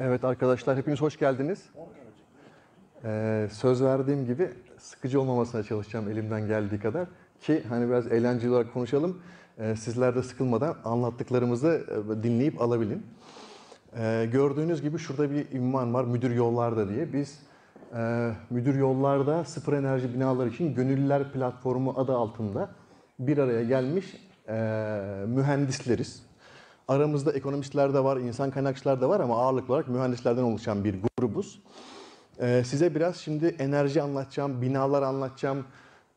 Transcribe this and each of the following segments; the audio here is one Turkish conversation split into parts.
Evet arkadaşlar hepiniz hoş geldiniz. Ee, söz verdiğim gibi sıkıcı olmamasına çalışacağım elimden geldiği kadar. Ki hani biraz eğlenceli olarak konuşalım. Ee, sizler de sıkılmadan anlattıklarımızı e, dinleyip alabilin. Ee, gördüğünüz gibi şurada bir ünvan var müdür yollarda diye. Biz e, müdür yollarda sıfır enerji binalar için gönüllüler platformu adı altında bir araya gelmiş e, mühendisleriz. Aramızda ekonomistler de var, insan kaynakçılar da var ama ağırlıklı olarak mühendislerden oluşan bir grubuz. Ee, size biraz şimdi enerji anlatacağım, binalar anlatacağım,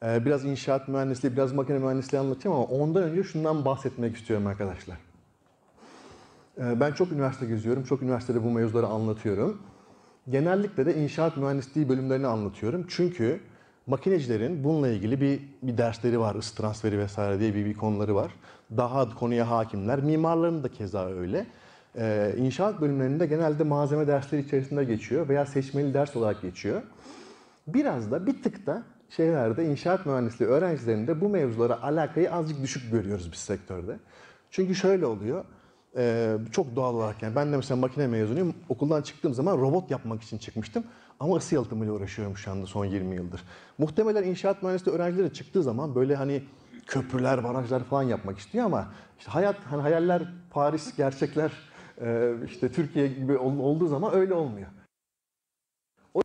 ee, biraz inşaat mühendisliği, biraz makine mühendisliği anlatacağım ama ondan önce şundan bahsetmek istiyorum arkadaşlar. Ee, ben çok üniversite geziyorum, çok üniversitede bu mevzuları anlatıyorum. Genellikle de inşaat mühendisliği bölümlerini anlatıyorum. Çünkü makinecilerin bununla ilgili bir, bir dersleri var, ısı transferi vesaire diye bir, bir konuları var. Daha konuya hakimler. Mimarların da keza öyle. Ee, inşaat bölümlerinde genelde malzeme dersleri içerisinde geçiyor veya seçmeli ders olarak geçiyor. Biraz da bir tık da şeylerde inşaat mühendisliği öğrencilerinde bu mevzulara alakayı azıcık düşük görüyoruz biz sektörde. Çünkü şöyle oluyor. Ee, çok doğal olarak yani ben de mesela makine mezunuyum. Okuldan çıktığım zaman robot yapmak için çıkmıştım. Ama ısı yalıtımıyla uğraşıyorum şu anda son 20 yıldır. Muhtemelen inşaat mühendisliği öğrencileri çıktığı zaman böyle hani köprüler, barajlar falan yapmak istiyor ama işte hayat, hani hayaller Paris, gerçekler e, işte Türkiye gibi ol- olduğu zaman öyle olmuyor. O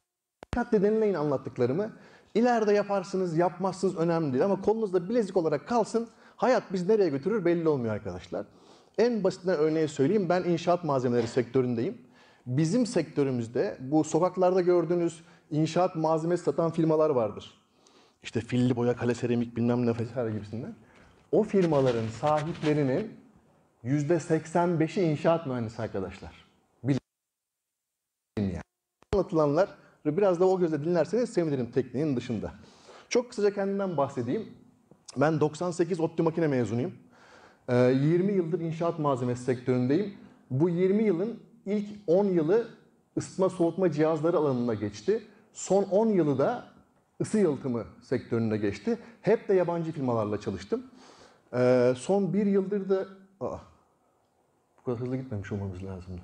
dikkatli dinleyin anlattıklarımı. İleride yaparsınız, yapmazsınız önemli değil ama kolunuzda bilezik olarak kalsın. Hayat biz nereye götürür belli olmuyor arkadaşlar. En basitinden örneği söyleyeyim. Ben inşaat malzemeleri sektöründeyim. Bizim sektörümüzde bu sokaklarda gördüğünüz inşaat malzemesi satan firmalar vardır. İşte filli boya, kale seramik bilmem ne vesaire gibisinden. O firmaların sahiplerinin %85'i inşaat mühendisi arkadaşlar. Bilin yani. Anlatılanlar biraz da o gözle dinlerseniz sevinirim tekniğin dışında. Çok kısaca kendimden bahsedeyim. Ben 98 ODTÜ makine mezunuyum. Ee, 20 yıldır inşaat malzemesi sektöründeyim. Bu 20 yılın ilk 10 yılı ısıtma soğutma cihazları alanına geçti. Son 10 yılı da ısı yalıtımı sektöründe geçti. Hep de yabancı firmalarla çalıştım. Ee, son bir yıldır da... Aa, bu kadar hızlı gitmemiş olmamız lazımdı.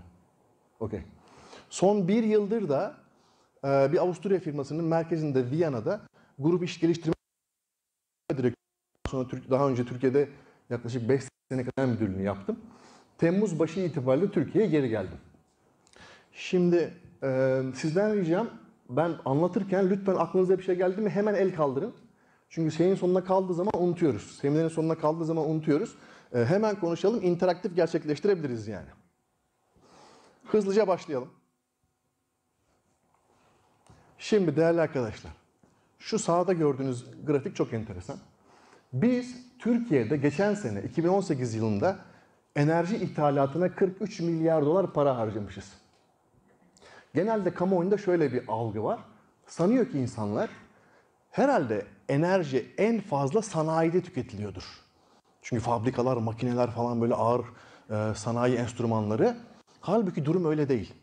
Okey. Son bir yıldır da e, bir Avusturya firmasının merkezinde Viyana'da grup iş geliştirme direktörü sonra daha önce Türkiye'de yaklaşık 5 sene kadar müdürlüğünü yaptım. Temmuz başı itibariyle Türkiye'ye geri geldim. Şimdi e, sizden ricam ben anlatırken lütfen aklınıza bir şey geldi mi hemen el kaldırın. Çünkü şeyin sonuna kaldığı zaman unutuyoruz. Seminerin sonuna kaldığı zaman unutuyoruz. E, hemen konuşalım, interaktif gerçekleştirebiliriz yani. Hızlıca başlayalım. Şimdi değerli arkadaşlar, şu sağda gördüğünüz grafik çok enteresan. Biz Türkiye'de geçen sene 2018 yılında enerji ithalatına 43 milyar dolar para harcamışız. Genelde kamuoyunda şöyle bir algı var. Sanıyor ki insanlar herhalde enerji en fazla sanayide tüketiliyordur. Çünkü fabrikalar, makineler falan böyle ağır e, sanayi enstrümanları. Halbuki durum öyle değil.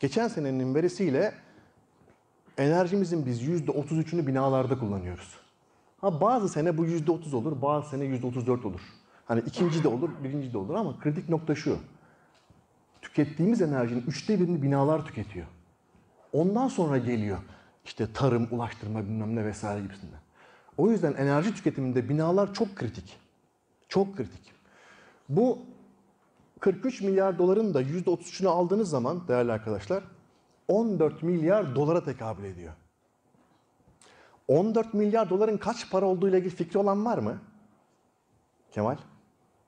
Geçen senenin verisiyle enerjimizin biz %33'ünü binalarda kullanıyoruz. Ha bazı sene bu %30 olur, bazı sene %34 olur. Hani ikinci de olur, birinci de olur ama kritik nokta şu. Tükettiğimiz enerjinin üçte birini binalar tüketiyor. Ondan sonra geliyor işte tarım, ulaştırma bilmem ne vesaire gibisinden. O yüzden enerji tüketiminde binalar çok kritik. Çok kritik. Bu 43 milyar doların da %33'ünü aldığınız zaman değerli arkadaşlar 14 milyar dolara tekabül ediyor. 14 milyar doların kaç para olduğu ile ilgili fikri olan var mı? Kemal?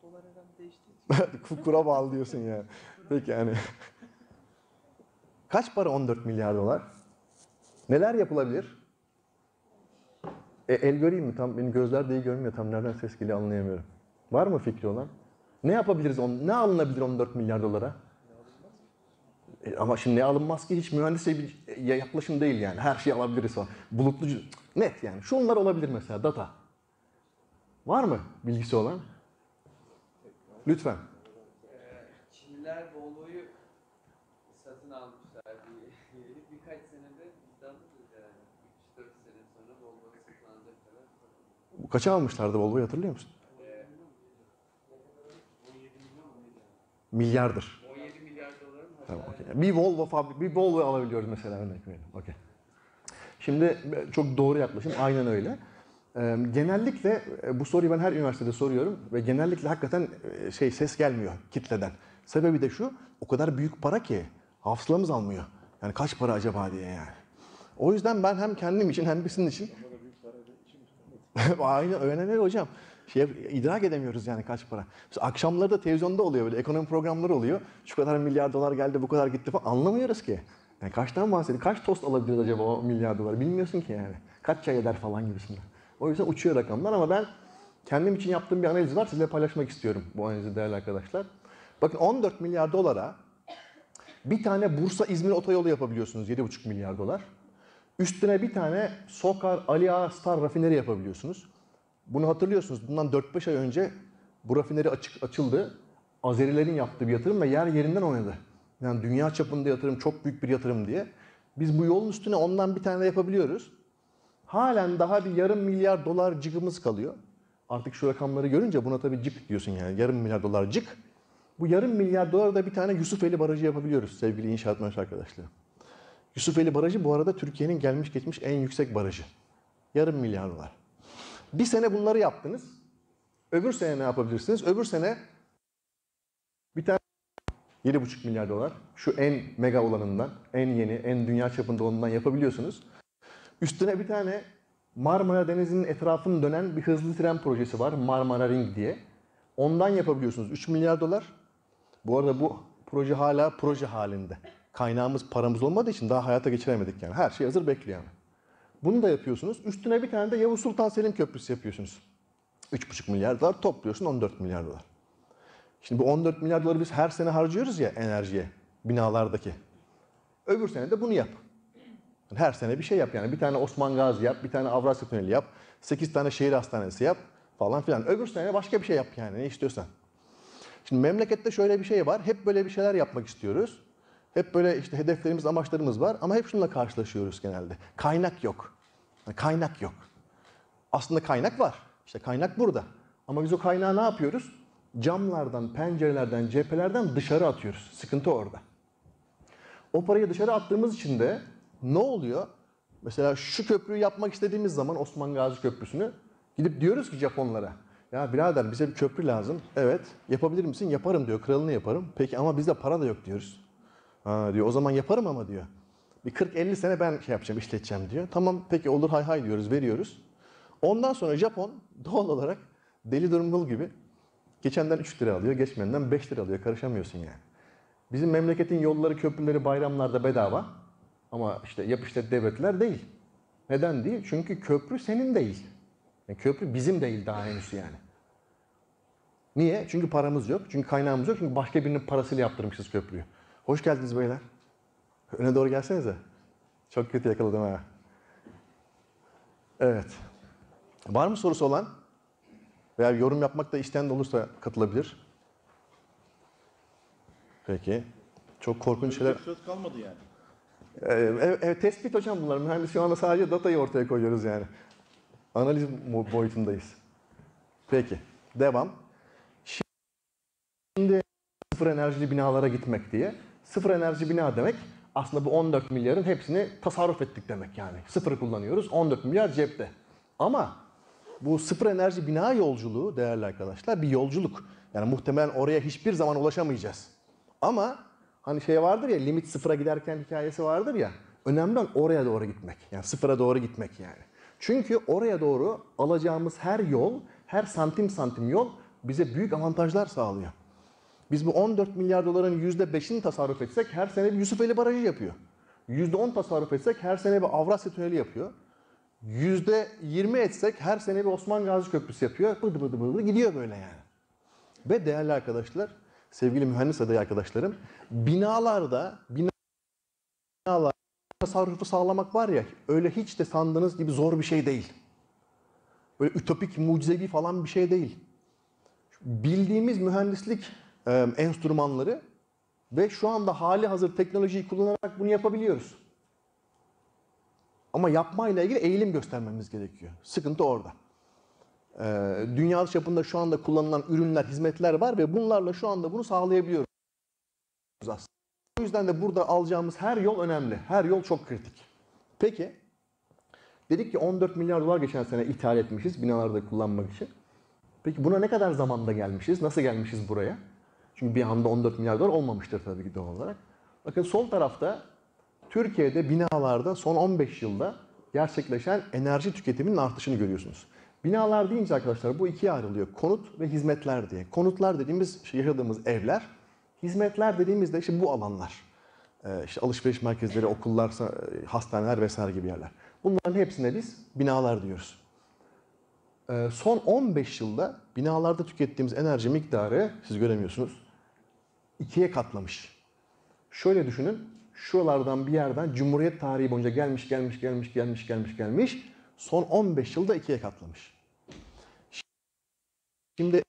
Dolar değişti. Kura bağlı diyorsun ya. Peki yani. Kaç para 14 milyar dolar? Neler yapılabilir? E, el göreyim mi? Tam benim gözler de iyi görmüyor. Tam nereden ses geliyor anlayamıyorum. Var mı fikri olan? Ne yapabiliriz? On, ne alınabilir 14 milyar dolara? E, ama şimdi ne alınmaz ki hiç mühendisçe bir yaklaşım değil yani. Her şeyi alabiliriz falan. Bulutlu net yani. Şunlar olabilir mesela data. Var mı bilgisi olan? Lütfen. Çinliler Volvo'yu satın almışlar diye. Birkaç senede biz de alırız yani. 3-4 sene sonra Volvo satın alacak kadar. Kaça almışlardı Volvo'yu hatırlıyor musun? Milyardır. 17 milyar doların Tamam. Bir Volvo fabrik, bir Volvo alabiliyoruz mesela örnek verelim. Okey. Şimdi e, çok doğru yaklaşım, aynen öyle. Ee, genellikle e, bu soruyu ben her üniversitede soruyorum ve genellikle hakikaten e, şey ses gelmiyor kitleden. Sebebi de şu, o kadar büyük para ki hafızalamız almıyor. Yani kaç para acaba diye yani. O yüzden ben hem kendim için hem sizin için Aynen öğrenemiyor hocam. Şey, idrak edemiyoruz yani kaç para. Mesela akşamları da televizyonda oluyor böyle ekonomi programları oluyor. Şu kadar milyar dolar geldi bu kadar gitti falan anlamıyoruz ki. Yani kaçtan bahsediyor? Kaç tost alabiliriz acaba o milyar dolar? Bilmiyorsun ki yani. Kaç çay eder falan gibisinden. O yüzden uçuyor rakamlar ama ben kendim için yaptığım bir analiz var. Sizinle paylaşmak istiyorum bu analizi değerli arkadaşlar. Bakın 14 milyar dolara bir tane Bursa İzmir otoyolu yapabiliyorsunuz 7,5 milyar dolar. Üstüne bir tane Sokar Ali Ağa Star rafineri yapabiliyorsunuz. Bunu hatırlıyorsunuz. Bundan 4-5 ay önce bu rafineri açık, açıldı. Azerilerin yaptığı bir yatırım ve yer yerinden oynadı. Yani dünya çapında yatırım çok büyük bir yatırım diye. Biz bu yolun üstüne ondan bir tane yapabiliyoruz. Halen daha bir yarım milyar dolar cıgımız kalıyor. Artık şu rakamları görünce buna tabii cık diyorsun yani. Yarım milyar dolar cık. Bu yarım milyar dolara da bir tane Yusufeli Barajı yapabiliyoruz sevgili inşaat mühendisi arkadaşlarım. Yusufeli Barajı bu arada Türkiye'nin gelmiş geçmiş en yüksek barajı. Yarım milyar dolar. Bir sene bunları yaptınız. Öbür sene ne yapabilirsiniz? Öbür sene bir tane 7,5 milyar dolar. Şu en mega olanından, en yeni, en dünya çapında olanından yapabiliyorsunuz. Üstüne bir tane Marmara Denizi'nin etrafını dönen bir hızlı tren projesi var. Marmara Ring diye. Ondan yapabiliyorsunuz. 3 milyar dolar. Bu arada bu proje hala proje halinde. Kaynağımız, paramız olmadığı için daha hayata geçiremedik yani. Her şey hazır bekliyor yani. Bunu da yapıyorsunuz. Üstüne bir tane de Yavuz Sultan Selim Köprüsü yapıyorsunuz. 3,5 milyar dolar topluyorsun 14 milyar dolar. Şimdi bu 14 milyar doları biz her sene harcıyoruz ya enerjiye, binalardaki. Öbür sene de bunu yap. Her sene bir şey yap yani. Bir tane Osman Gazi yap, bir tane Avrasya Tüneli yap, 8 tane şehir hastanesi yap falan filan. Öbür sene başka bir şey yap yani ne istiyorsan. Şimdi memlekette şöyle bir şey var. Hep böyle bir şeyler yapmak istiyoruz. Hep böyle işte hedeflerimiz, amaçlarımız var ama hep şununla karşılaşıyoruz genelde. Kaynak yok. Kaynak yok. Aslında kaynak var. İşte kaynak burada. Ama biz o kaynağı ne yapıyoruz? Camlardan, pencerelerden, cephelerden dışarı atıyoruz. Sıkıntı orada. O parayı dışarı attığımız için de ne oluyor? Mesela şu köprüyü yapmak istediğimiz zaman Osman Gazi Köprüsü'nü gidip diyoruz ki Japonlara ya birader bize bir köprü lazım. Evet yapabilir misin? Yaparım diyor. Kralını yaparım. Peki ama bizde para da yok diyoruz. Ha diyor o zaman yaparım ama diyor. Bir 40-50 sene ben şey yapacağım, işleteceğim diyor. Tamam peki olur hay hay diyoruz, veriyoruz. Ondan sonra Japon doğal olarak deli durumul gibi geçenden 3 lira alıyor, geçmenden 5 lira alıyor. Karışamıyorsun yani. Bizim memleketin yolları, köprüleri bayramlarda bedava. Ama işte yap işlet devletler değil. Neden değil? Çünkü köprü senin değil. Yani köprü bizim değil daha henüz yani. Niye? Çünkü paramız yok. Çünkü kaynağımız yok. Çünkü başka birinin parasıyla yaptırmışız köprüyü. Hoş geldiniz beyler. Öne doğru gelsenize. Çok kötü yakaladım ha. Evet. Var mı sorusu olan? Veya yorum yapmak da isteyen de olursa katılabilir. Peki. Çok korkunç şeyler. Söz kalmadı yani. Evet, evet, tespit hocam bunlar. Mühendis şu anda sadece datayı ortaya koyuyoruz yani. Analiz boyutundayız. Peki. Devam. Şimdi sıfır enerjili binalara gitmek diye. Sıfır enerji bina demek aslında bu 14 milyarın hepsini tasarruf ettik demek yani. Sıfırı kullanıyoruz. 14 milyar cepte. Ama bu sıfır enerji bina yolculuğu değerli arkadaşlar bir yolculuk. Yani muhtemelen oraya hiçbir zaman ulaşamayacağız. Ama hani şey vardır ya limit sıfıra giderken hikayesi vardır ya. Önemli olan oraya doğru gitmek. Yani sıfıra doğru gitmek yani. Çünkü oraya doğru alacağımız her yol, her santim santim yol bize büyük avantajlar sağlıyor. Biz bu 14 milyar doların %5'ini tasarruf etsek her sene bir Yusufeli Barajı yapıyor. %10 tasarruf etsek her sene bir Avrasya Tüneli yapıyor. %20 etsek her sene bir Osman Gazi Köprüsü yapıyor. Bıdı bıdı bıdı gidiyor böyle yani. Ve değerli arkadaşlar, sevgili mühendis adayı arkadaşlarım, binalarda, binalar tasarrufu sağlamak var ya, öyle hiç de sandığınız gibi zor bir şey değil. Böyle ütopik, mucizevi falan bir şey değil. Bildiğimiz mühendislik e, enstrümanları ve şu anda hali hazır teknolojiyi kullanarak bunu yapabiliyoruz. Ama yapmayla ilgili eğilim göstermemiz gerekiyor. Sıkıntı orada. Ee, dünya çapında şu anda kullanılan ürünler, hizmetler var ve bunlarla şu anda bunu sağlayabiliyoruz aslında. O yüzden de burada alacağımız her yol önemli. Her yol çok kritik. Peki, dedik ki 14 milyar dolar geçen sene ithal etmişiz binalarda kullanmak için. Peki buna ne kadar zamanda gelmişiz? Nasıl gelmişiz buraya? Çünkü bir anda 14 milyar dolar olmamıştır tabii ki doğal olarak. Bakın sol tarafta Türkiye'de binalarda son 15 yılda gerçekleşen enerji tüketiminin artışını görüyorsunuz. Binalar deyince arkadaşlar bu ikiye ayrılıyor. Konut ve hizmetler diye. Konutlar dediğimiz işte yaşadığımız evler, hizmetler dediğimizde işte bu alanlar. Ee, işte alışveriş merkezleri, okullar, hastaneler vesaire gibi yerler. Bunların hepsine biz binalar diyoruz. Ee, son 15 yılda binalarda tükettiğimiz enerji miktarı siz göremiyorsunuz. İkiye katlamış. Şöyle düşünün. Şuralardan bir yerden Cumhuriyet tarihi boyunca gelmiş, gelmiş, gelmiş, gelmiş, gelmiş, gelmiş. Son 15 yılda ikiye katlamış. Şimdi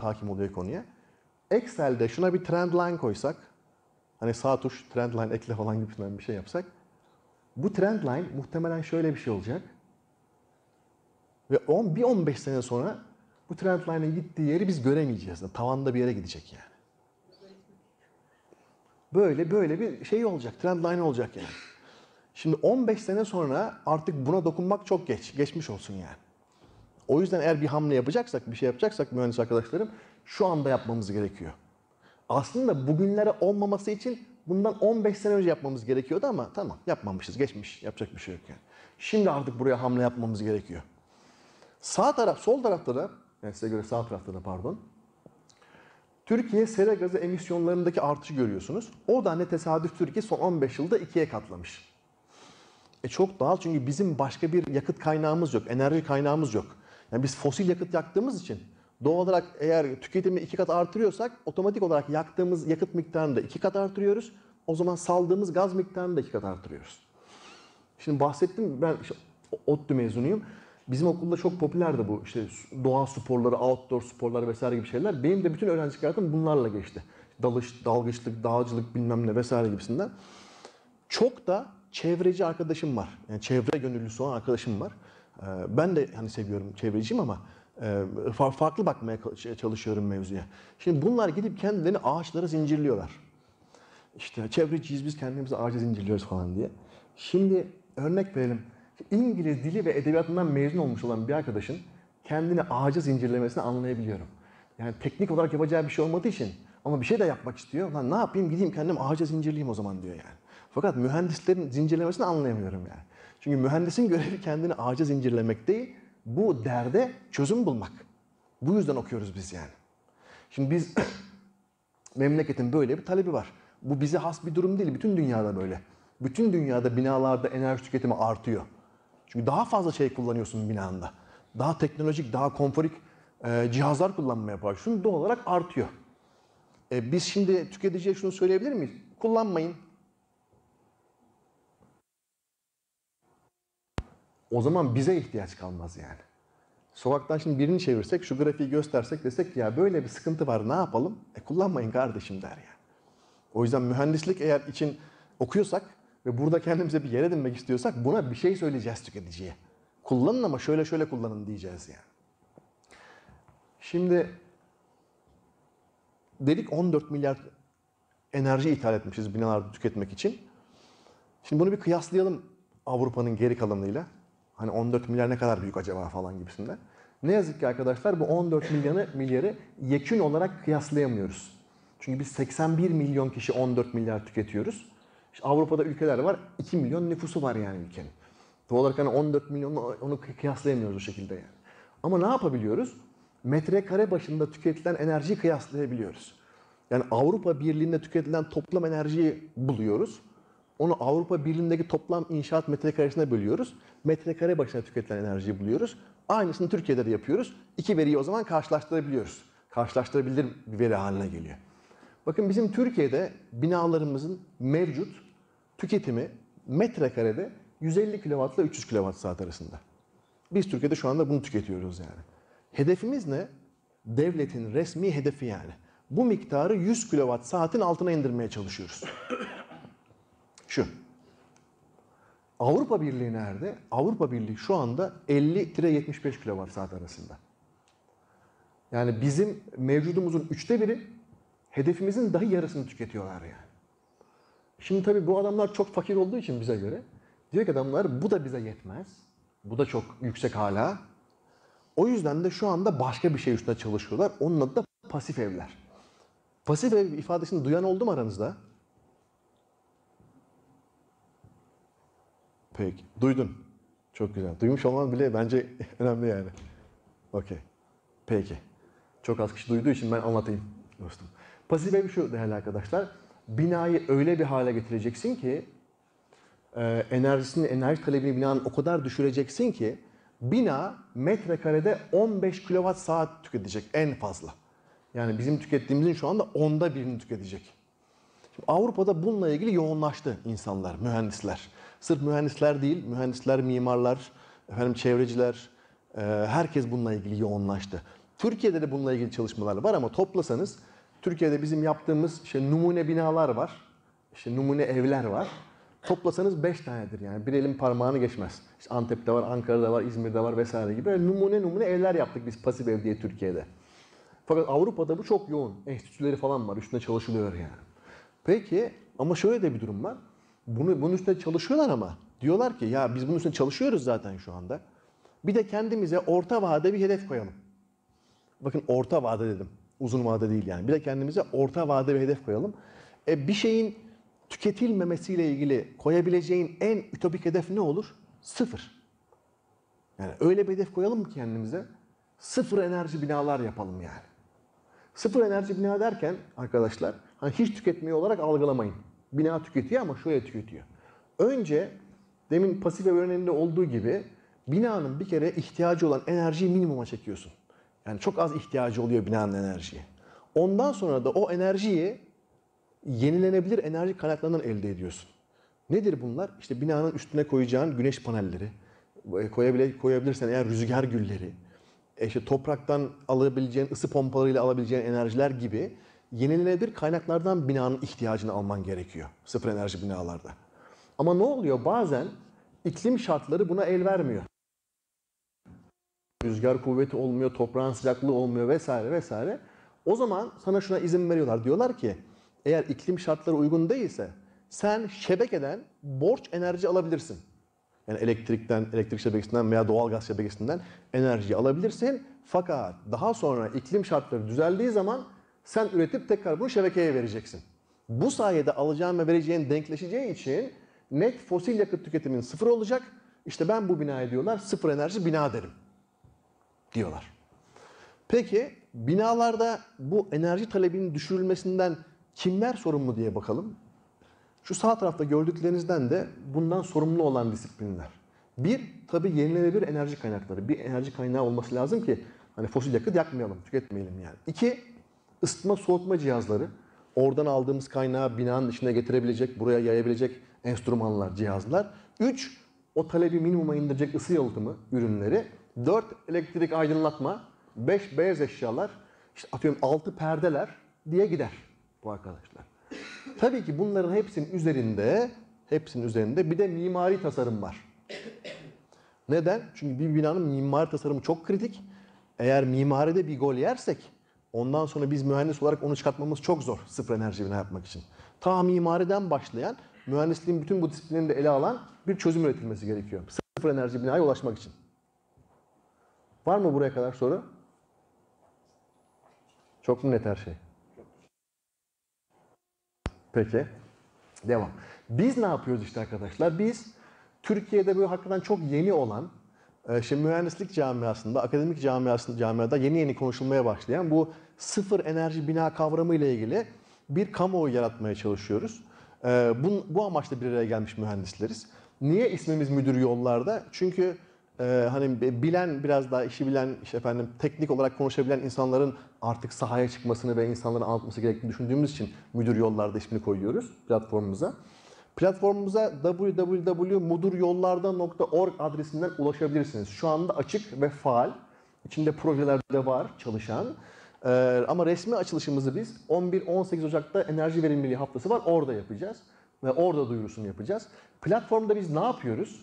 hakim oluyor konuya. Excel'de şuna bir trend line koysak, hani sağ tuş trend line ekle falan gibisinden bir şey yapsak, bu trend line muhtemelen şöyle bir şey olacak. Ve 10, bir 15 sene sonra bu trend line'ın gittiği yeri biz göremeyeceğiz. Tavanda bir yere gidecek yani. Böyle böyle bir şey olacak. Trend line olacak yani. Şimdi 15 sene sonra artık buna dokunmak çok geç. Geçmiş olsun yani. O yüzden eğer bir hamle yapacaksak, bir şey yapacaksak mühendis arkadaşlarım şu anda yapmamız gerekiyor. Aslında bugünlere olmaması için bundan 15 sene önce yapmamız gerekiyordu ama tamam yapmamışız, geçmiş. Yapacak bir şey yok yani. Şimdi artık buraya hamle yapmamız gerekiyor. Sağ taraf, sol tarafta da, yani size göre sağ tarafta da pardon, Türkiye sera gazı emisyonlarındaki artışı görüyorsunuz. O da ne tesadüftür ki son 15 yılda ikiye katlamış. E çok doğal çünkü bizim başka bir yakıt kaynağımız yok, enerji kaynağımız yok. Yani biz fosil yakıt yaktığımız için doğal olarak eğer tüketimi iki kat artırıyorsak otomatik olarak yaktığımız yakıt miktarını da iki kat artırıyoruz. O zaman saldığımız gaz miktarını da iki kat artırıyoruz. Şimdi bahsettim ben işte ODTÜ mezunuyum. Bizim okulda çok popülerdi bu işte doğa sporları, outdoor sporları vesaire gibi şeyler. Benim de bütün öğrencilik hayatım bunlarla geçti. Dalış, dalgıçlık, dağcılık bilmem ne vesaire gibisinden. Çok da çevreci arkadaşım var. Yani çevre gönüllüsü olan arkadaşım var. Ee, Ben de hani seviyorum çevreciyim ama e, fa- farklı bakmaya çalışıyorum mevzuya. Şimdi bunlar gidip kendilerini ağaçlara zincirliyorlar. İşte çevreciyiz biz kendimizi ağaca zincirliyoruz falan diye. Şimdi örnek verelim. İngiliz dili ve edebiyatından mezun olmuş olan bir arkadaşın kendini ağaca zincirlemesini anlayabiliyorum. Yani teknik olarak yapacağı bir şey olmadığı için ama bir şey de yapmak istiyor. Lan ne yapayım gideyim kendim ağaca zincirleyeyim o zaman diyor yani. Fakat mühendislerin zincirlemesini anlayamıyorum yani. Çünkü mühendisin görevi kendini ağaca zincirlemek değil, bu derde çözüm bulmak. Bu yüzden okuyoruz biz yani. Şimdi biz memleketin böyle bir talebi var. Bu bize has bir durum değil. Bütün dünyada böyle. Bütün dünyada binalarda enerji tüketimi artıyor. Çünkü daha fazla şey kullanıyorsun binanda. Daha teknolojik, daha konforik e, cihazlar kullanmaya başlıyorsun. Doğal olarak artıyor. E, biz şimdi tüketiciye şunu söyleyebilir miyiz? Kullanmayın. O zaman bize ihtiyaç kalmaz yani. Sokaktan şimdi birini çevirsek, şu grafiği göstersek desek ya böyle bir sıkıntı var ne yapalım? E kullanmayın kardeşim der yani. O yüzden mühendislik eğer için okuyorsak ve burada kendimize bir yer edinmek istiyorsak buna bir şey söyleyeceğiz tüketiciye. Kullanın ama şöyle şöyle kullanın diyeceğiz yani. Şimdi dedik 14 milyar enerji ithal etmişiz binalarda tüketmek için. Şimdi bunu bir kıyaslayalım Avrupa'nın geri kalanıyla. Hani 14 milyar ne kadar büyük acaba falan gibisinden. Ne yazık ki arkadaşlar bu 14 milyarı, milyarı yekün olarak kıyaslayamıyoruz. Çünkü biz 81 milyon kişi 14 milyar tüketiyoruz. İşte Avrupa'da ülkeler var 2 milyon nüfusu var yani ülkenin. Doğal olarak hani 14 milyonla onu kıyaslayamıyoruz o şekilde yani. Ama ne yapabiliyoruz? Metrekare başında tüketilen enerjiyi kıyaslayabiliyoruz. Yani Avrupa Birliği'nde tüketilen toplam enerjiyi buluyoruz. Onu Avrupa Birliği'ndeki toplam inşaat metrekaresine bölüyoruz. Metrekare başına tüketilen enerjiyi buluyoruz. Aynısını Türkiye'de de yapıyoruz. İki veriyi o zaman karşılaştırabiliyoruz. Karşılaştırabilir bir veri haline geliyor. Bakın bizim Türkiye'de binalarımızın mevcut tüketimi metrekarede 150 kW ile 300 kWh arasında. Biz Türkiye'de şu anda bunu tüketiyoruz yani. Hedefimiz ne? Devletin resmi hedefi yani. Bu miktarı 100 kW saatin altına indirmeye çalışıyoruz. Şu. Avrupa Birliği nerede? Avrupa Birliği şu anda 50-75 kW saat arasında. Yani bizim mevcudumuzun üçte biri hedefimizin dahi yarısını tüketiyorlar yani. Şimdi tabii bu adamlar çok fakir olduğu için bize göre. Diyor ki adamlar bu da bize yetmez. Bu da çok yüksek hala. O yüzden de şu anda başka bir şey üstüne çalışıyorlar. Onun adı da pasif evler. Pasif ev ifadesini duyan oldu mu aranızda? Peki. Duydun. Çok güzel. Duymuş olman bile bence önemli yani. Okey. Peki. Çok az kişi duyduğu için ben anlatayım dostum. Pasif ev şu değerli arkadaşlar. Binayı öyle bir hale getireceksin ki e, enerjisini, enerji talebini binanın o kadar düşüreceksin ki bina metrekarede 15 kilowatt saat tüketecek en fazla. Yani bizim tükettiğimizin şu anda onda birini tüketecek. Şimdi Avrupa'da bununla ilgili yoğunlaştı insanlar, mühendisler. Sırf mühendisler değil, mühendisler, mimarlar, efendim çevreciler, e, herkes bununla ilgili yoğunlaştı. Türkiye'de de bununla ilgili çalışmalar var ama toplasanız Türkiye'de bizim yaptığımız işte numune binalar var, işte numune evler var. Toplasanız 5 tanedir yani bir elin parmağını geçmez. İşte Antep'te var, Ankara'da var, İzmir'de var vesaire gibi Böyle numune numune evler yaptık biz pasif ev diye Türkiye'de. Fakat Avrupa'da bu çok yoğun. Enstitüleri falan var. Üstüne çalışılıyor yani. Peki ama şöyle de bir durum var. Bunu, bunun üstüne çalışıyorlar ama diyorlar ki ya biz bunun üstüne çalışıyoruz zaten şu anda. Bir de kendimize orta vade bir hedef koyalım. Bakın orta vade dedim. Uzun vade değil yani. Bir de kendimize orta vade bir hedef koyalım. E, bir şeyin tüketilmemesiyle ilgili koyabileceğin en ütopik hedef ne olur? Sıfır. Yani öyle bir hedef koyalım ki kendimize sıfır enerji binalar yapalım yani. Sıfır enerji bina derken arkadaşlar hani hiç tüketmiyor olarak algılamayın. Bina tüketiyor ama şöyle tüketiyor. Önce demin pasif ev örneğinde olduğu gibi binanın bir kere ihtiyacı olan enerjiyi minimuma çekiyorsun. Yani çok az ihtiyacı oluyor binanın enerjiye. Ondan sonra da o enerjiyi yenilenebilir enerji kaynaklarından elde ediyorsun. Nedir bunlar? İşte binanın üstüne koyacağın güneş panelleri, e, koyabile, koyabilirsen eğer rüzgar gülleri, e işte topraktan alabileceğin, ısı pompalarıyla alabileceğin enerjiler gibi yenilenebilir kaynaklardan binanın ihtiyacını alman gerekiyor sıfır enerji binalarda. Ama ne oluyor? Bazen iklim şartları buna el vermiyor. Rüzgar kuvveti olmuyor, toprağın sıcaklığı olmuyor vesaire vesaire. O zaman sana şuna izin veriyorlar. Diyorlar ki eğer iklim şartları uygun değilse sen şebekeden borç enerji alabilirsin. Yani elektrikten, elektrik şebekesinden veya doğalgaz şebekesinden enerji alabilirsin. Fakat daha sonra iklim şartları düzeldiği zaman sen üretip tekrar bunu şebekeye vereceksin. Bu sayede alacağın ve vereceğin denkleşeceği için net fosil yakıt tüketimin sıfır olacak. İşte ben bu binaya diyorlar sıfır enerji bina derim diyorlar. Peki binalarda bu enerji talebinin düşürülmesinden kimler sorumlu diye bakalım. Şu sağ tarafta gördüklerinizden de bundan sorumlu olan disiplinler. Bir, tabii yenilenebilir enerji kaynakları. Bir enerji kaynağı olması lazım ki hani fosil yakıt yakmayalım, tüketmeyelim yani. İki, ısıtma soğutma cihazları. Oradan aldığımız kaynağı binanın içine getirebilecek, buraya yayabilecek enstrümanlar, cihazlar. Üç, o talebi minimuma indirecek ısı yalıtımı ürünleri. Dört, elektrik aydınlatma. Beş, beyaz eşyalar. İşte atıyorum altı perdeler diye gider bu arkadaşlar. Tabii ki bunların hepsinin üzerinde, hepsinin üzerinde bir de mimari tasarım var. Neden? Çünkü bir binanın mimari tasarımı çok kritik. Eğer mimaride bir gol yersek ondan sonra biz mühendis olarak onu çıkartmamız çok zor sıfır enerji bina yapmak için. Ta mimariden başlayan mühendisliğin bütün bu disiplinini de ele alan bir çözüm üretilmesi gerekiyor. Sıfır enerji binaya ulaşmak için. Var mı buraya kadar soru? Çok mu net her şey? Peki. Devam. Biz ne yapıyoruz işte arkadaşlar? Biz Türkiye'de böyle hakikaten çok yeni olan, e, şimdi mühendislik camiasında, akademik camiasında, camiada yeni yeni konuşulmaya başlayan bu sıfır enerji bina kavramı ile ilgili bir kamuoyu yaratmaya çalışıyoruz. E, Bu, bu amaçla bir araya gelmiş mühendisleriz. Niye ismimiz müdür yollarda? Çünkü e, hani bilen biraz daha işi bilen işte efendim teknik olarak konuşabilen insanların artık sahaya çıkmasını ve insanlara anlatması gerektiğini düşündüğümüz için müdür yollarda ismini koyuyoruz platformumuza. Platformumuza www.muduryollarda.org adresinden ulaşabilirsiniz. Şu anda açık ve faal. İçinde projeler de var çalışan. Ee, ama resmi açılışımızı biz 11-18 Ocak'ta enerji verimliliği haftası var. Orada yapacağız. Ve orada duyurusunu yapacağız. Platformda biz ne yapıyoruz?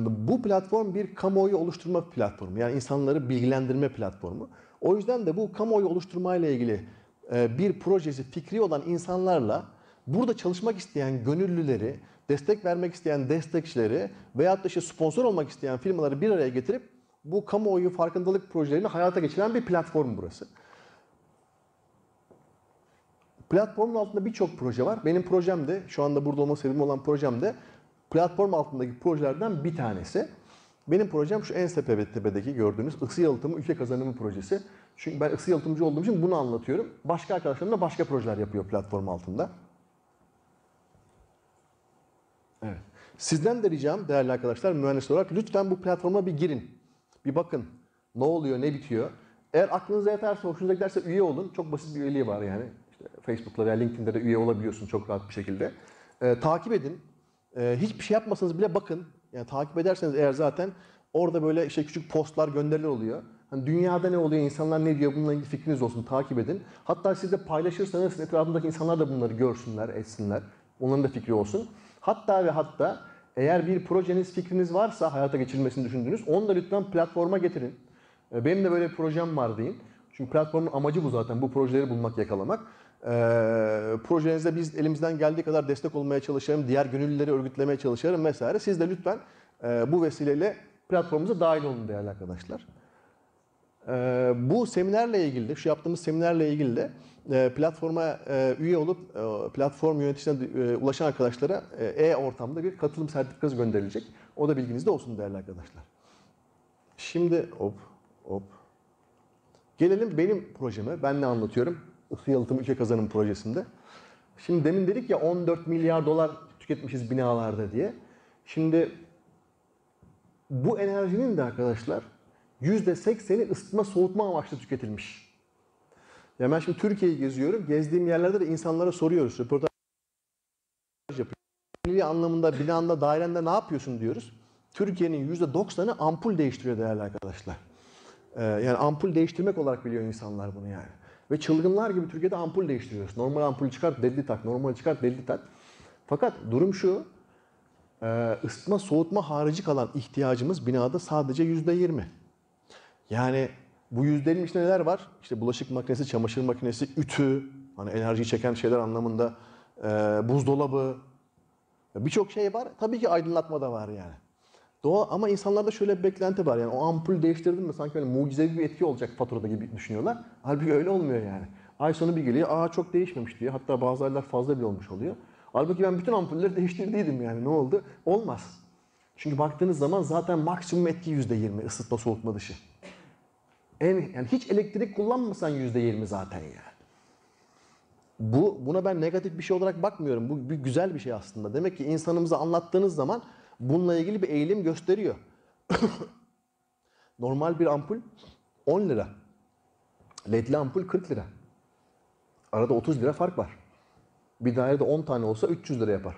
Bu platform bir kamuoyu oluşturma platformu. Yani insanları bilgilendirme platformu. O yüzden de bu kamuoyu oluşturmayla ilgili e, bir projesi, fikri olan insanlarla burada çalışmak isteyen gönüllüleri, destek vermek isteyen destekçileri veyahut da işte sponsor olmak isteyen firmaları bir araya getirip bu kamuoyu farkındalık projelerini hayata geçiren bir platform burası. Platformun altında birçok proje var. Benim projem de, şu anda burada olma sebebim olan projem de platform altındaki projelerden bir tanesi. Benim projem şu en tepe- tepedeki gördüğünüz ısı yalıtımı ülke kazanımı projesi. Çünkü ben ısı yalıtımcı olduğum için bunu anlatıyorum. Başka arkadaşlarım da başka projeler yapıyor platform altında. Evet. Sizden de ricam değerli arkadaşlar mühendis olarak lütfen bu platforma bir girin. Bir bakın ne oluyor, ne bitiyor. Eğer aklınıza yeterse, hoşunuza giderse üye olun. Çok basit bir üyeliği var yani. İşte Facebook'ta veya LinkedIn'de de üye olabiliyorsun çok rahat bir şekilde. Ee, takip edin. Ee, hiçbir şey yapmasanız bile bakın. Yani takip ederseniz eğer zaten orada böyle işte küçük postlar, gönderiler oluyor. Hani dünyada ne oluyor, insanlar ne diyor bununla ilgili fikriniz olsun, takip edin. Hatta siz de paylaşırsanız etrafındaki insanlar da bunları görsünler, etsinler. Onların da fikri olsun. Hatta ve hatta eğer bir projeniz, fikriniz varsa hayata geçirilmesini düşündüğünüz, onu da lütfen platforma getirin. E, Benim de böyle bir projem var deyin. Çünkü platformun amacı bu zaten. Bu projeleri bulmak, yakalamak. Ee, projenizde biz elimizden geldiği kadar destek olmaya çalışalım. Diğer gönüllüleri örgütlemeye çalışalım vesaire. Siz de lütfen e, bu vesileyle platformumuza dahil olun değerli arkadaşlar. Ee, bu seminerle ilgili, şu yaptığımız seminerle ilgili de e, platforma e, üye olup e, platform yöneticisine e, ulaşan arkadaşlara e, e-ortamda bir katılım sertifikası gönderilecek. O da bilginizde olsun değerli arkadaşlar. Şimdi hop hop. Gelelim benim projeme. Ben ne anlatıyorum? Isı yalıtım ülke kazanım projesinde. Şimdi demin dedik ya 14 milyar dolar tüketmişiz binalarda diye. Şimdi bu enerjinin de arkadaşlar %80'i ısıtma soğutma amaçlı tüketilmiş. Ya ben şimdi Türkiye'yi geziyorum. Gezdiğim yerlerde de insanlara soruyoruz. Röportaj yapıyoruz. Milli anlamında binanda, dairende ne yapıyorsun diyoruz. Türkiye'nin %90'ı ampul değiştiriyor değerli arkadaşlar. Ee, yani ampul değiştirmek olarak biliyor insanlar bunu yani. Ve çılgınlar gibi Türkiye'de ampul değiştiriyoruz. Normal ampul çıkart, delili tak. Normal çıkart, delili tak. Fakat durum şu. e, ısıtma, soğutma harici kalan ihtiyacımız binada sadece %20. Yani bu yüzdenin içinde neler var? İşte bulaşık makinesi, çamaşır makinesi, ütü, hani enerjiyi çeken şeyler anlamında, e, buzdolabı, birçok şey var. Tabii ki aydınlatma da var yani. Doğa ama insanlarda şöyle bir beklenti var yani o ampul değiştirdim mi sanki böyle mucizevi bir etki olacak faturada gibi düşünüyorlar. Halbuki öyle olmuyor yani. Ay sonu bir geliyor, aa çok değişmemiş diyor. Hatta bazı aylar fazla bile olmuş oluyor. Halbuki ben bütün ampulleri değiştirdiydim yani ne oldu? Olmaz. Çünkü baktığınız zaman zaten maksimum etki %20 ısıtma soğutma dışı. En, yani hiç elektrik kullanmasan %20 zaten yani. Bu buna ben negatif bir şey olarak bakmıyorum. Bu bir güzel bir şey aslında. Demek ki insanımıza anlattığınız zaman bununla ilgili bir eğilim gösteriyor. Normal bir ampul 10 lira. LED'li ampul 40 lira. Arada 30 lira fark var. Bir dairede 10 tane olsa 300 lira yapar.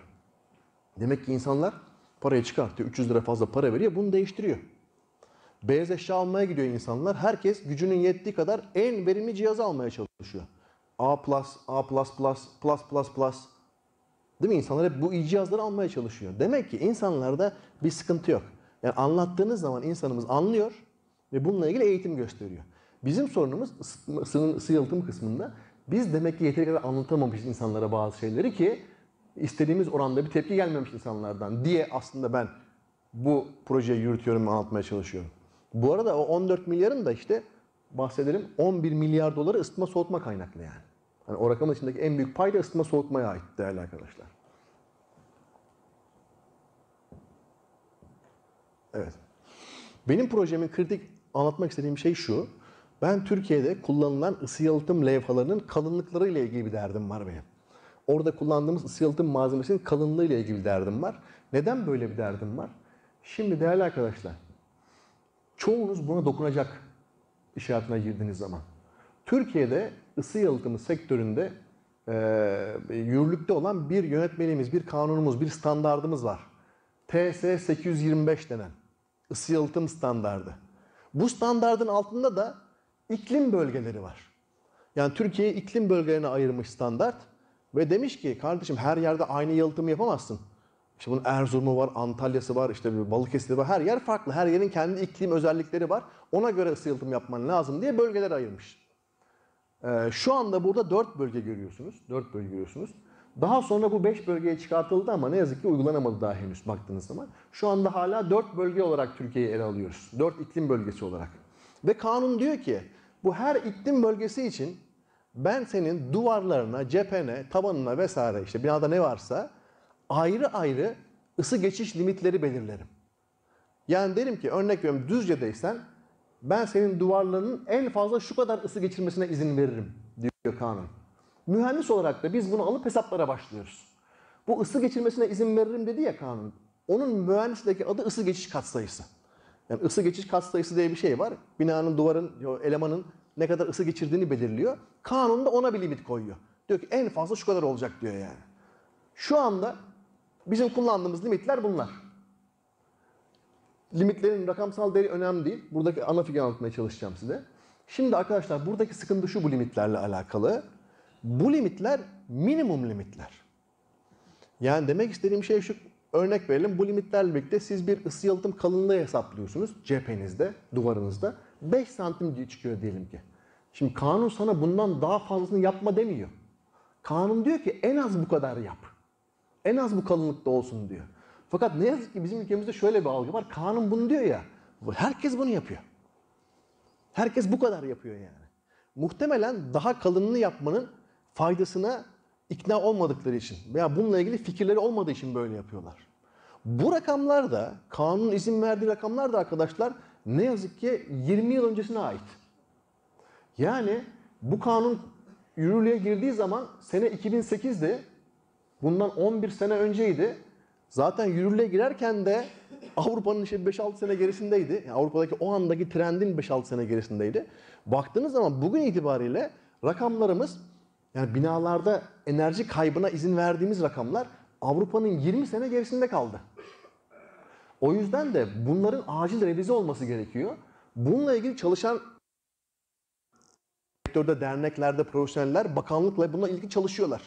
Demek ki insanlar parayı çıkartıyor, 300 lira fazla para veriyor, bunu değiştiriyor. Beyaz eşya almaya gidiyor insanlar. Herkes gücünün yettiği kadar en verimli cihazı almaya çalışıyor. A+, A++, plus plus plus. Değil mi? İnsanlar hep bu iyi cihazları almaya çalışıyor. Demek ki insanlarda bir sıkıntı yok. Yani anlattığınız zaman insanımız anlıyor ve bununla ilgili eğitim gösteriyor. Bizim sorunumuz yalıtım kısmında biz demek ki yeteri kadar anlatamamışız insanlara bazı şeyleri ki istediğimiz oranda bir tepki gelmemiş insanlardan diye aslında ben bu projeyi yürütüyorum ve anlatmaya çalışıyorum. Bu arada o 14 milyarın da işte bahsedelim 11 milyar doları ısıtma soğutma kaynaklı yani. Hani o rakamın içindeki en büyük pay da ısıtma soğutmaya ait değerli arkadaşlar. Evet. Benim projemin kritik anlatmak istediğim şey şu. Ben Türkiye'de kullanılan ısı yalıtım levhalarının kalınlıkları ile ilgili bir derdim var benim. Orada kullandığımız ısı yalıtım malzemesinin kalınlığı ile ilgili bir derdim var. Neden böyle bir derdim var? Şimdi değerli arkadaşlar, çoğunuz buna dokunacak iş hayatına girdiğiniz zaman. Türkiye'de ısı yalıtımı sektöründe e, yürürlükte olan bir yönetmeliğimiz, bir kanunumuz, bir standardımız var. TS 825 denen ısı yalıtım standardı. Bu standardın altında da iklim bölgeleri var. Yani Türkiye'yi iklim bölgelerine ayırmış standart ve demiş ki kardeşim her yerde aynı yalıtımı yapamazsın. İşte bunun Erzurum'u var, Antalya'sı var, işte bir Balıkesir'i var. Her yer farklı. Her yerin kendi iklim özellikleri var. Ona göre ısı yalıtım yapman lazım diye bölgeler ayırmış. Ee, şu anda burada 4 bölge görüyorsunuz. 4 bölge görüyorsunuz. Daha sonra bu 5 bölgeye çıkartıldı ama ne yazık ki uygulanamadı daha henüz baktığınız zaman. Şu anda hala 4 bölge olarak Türkiye'yi ele alıyoruz. 4 iklim bölgesi olarak. Ve kanun diyor ki bu her iklim bölgesi için ben senin duvarlarına, cephene, tabanına vesaire işte binada ne varsa ayrı ayrı ısı geçiş limitleri belirlerim. Yani derim ki örnek veriyorum Düzce'deysen ben senin duvarlarının en fazla şu kadar ısı geçirmesine izin veririm diyor kanun. Mühendis olarak da biz bunu alıp hesaplara başlıyoruz. Bu ısı geçirmesine izin veririm dedi ya kanun. Onun mühendislikteki adı ısı geçiş katsayısı. Yani ısı geçiş katsayısı diye bir şey var. Binanın, duvarın, elemanın ne kadar ısı geçirdiğini belirliyor. Kanun da ona bir limit koyuyor. Diyor ki en fazla şu kadar olacak diyor yani. Şu anda bizim kullandığımız limitler bunlar. Limitlerin rakamsal değeri önemli değil. Buradaki ana fikri anlatmaya çalışacağım size. Şimdi arkadaşlar buradaki sıkıntı şu bu limitlerle alakalı. Bu limitler minimum limitler. Yani demek istediğim şey şu örnek verelim. Bu limitlerle birlikte siz bir ısı yalıtım kalınlığı hesaplıyorsunuz cephenizde, duvarınızda. 5 santim diye çıkıyor diyelim ki. Şimdi kanun sana bundan daha fazlasını yapma demiyor. Kanun diyor ki en az bu kadar yap. En az bu kalınlıkta olsun diyor. Fakat ne yazık ki bizim ülkemizde şöyle bir algı var. Kanun bunu diyor ya. Herkes bunu yapıyor. Herkes bu kadar yapıyor yani. Muhtemelen daha kalınını yapmanın faydasına ikna olmadıkları için veya bununla ilgili fikirleri olmadığı için böyle yapıyorlar. Bu rakamlar da kanunun izin verdiği rakamlar da arkadaşlar ne yazık ki 20 yıl öncesine ait. Yani bu kanun yürürlüğe girdiği zaman sene 2008'di. Bundan 11 sene önceydi. Zaten yürürlüğe girerken de Avrupa'nın işte 5-6 sene gerisindeydi. Yani Avrupa'daki o andaki trendin 5-6 sene gerisindeydi. Baktığınız zaman bugün itibariyle rakamlarımız yani binalarda enerji kaybına izin verdiğimiz rakamlar Avrupa'nın 20 sene gerisinde kaldı. O yüzden de bunların acil revize olması gerekiyor. Bununla ilgili çalışan sektörde, derneklerde, profesyoneller bakanlıkla bununla ilgili çalışıyorlar.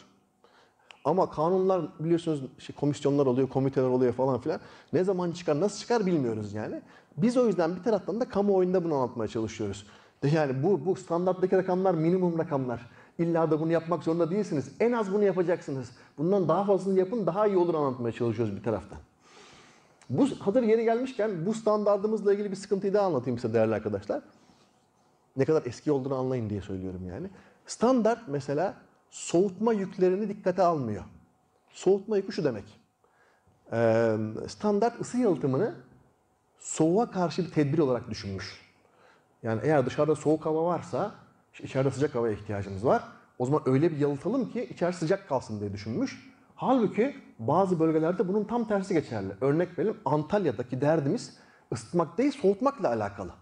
Ama kanunlar biliyorsunuz şey, komisyonlar oluyor, komiteler oluyor falan filan. Ne zaman çıkar, nasıl çıkar bilmiyoruz yani. Biz o yüzden bir taraftan da kamuoyunda bunu anlatmaya çalışıyoruz. Yani bu, bu standarttaki rakamlar minimum rakamlar. İlla da bunu yapmak zorunda değilsiniz. En az bunu yapacaksınız. Bundan daha fazlasını yapın daha iyi olur anlatmaya çalışıyoruz bir taraftan. Bu hazır yeri gelmişken bu standartımızla ilgili bir sıkıntıyı daha anlatayım size değerli arkadaşlar. Ne kadar eski olduğunu anlayın diye söylüyorum yani. Standart mesela soğutma yüklerini dikkate almıyor. Soğutma yükü şu demek. Ee, standart ısı yalıtımını soğuğa karşı bir tedbir olarak düşünmüş. Yani eğer dışarıda soğuk hava varsa içeride sıcak havaya ihtiyacımız var. O zaman öyle bir yalıtalım ki içerisi sıcak kalsın diye düşünmüş. Halbuki bazı bölgelerde bunun tam tersi geçerli. Örnek verelim Antalya'daki derdimiz ısıtmak değil soğutmakla alakalı.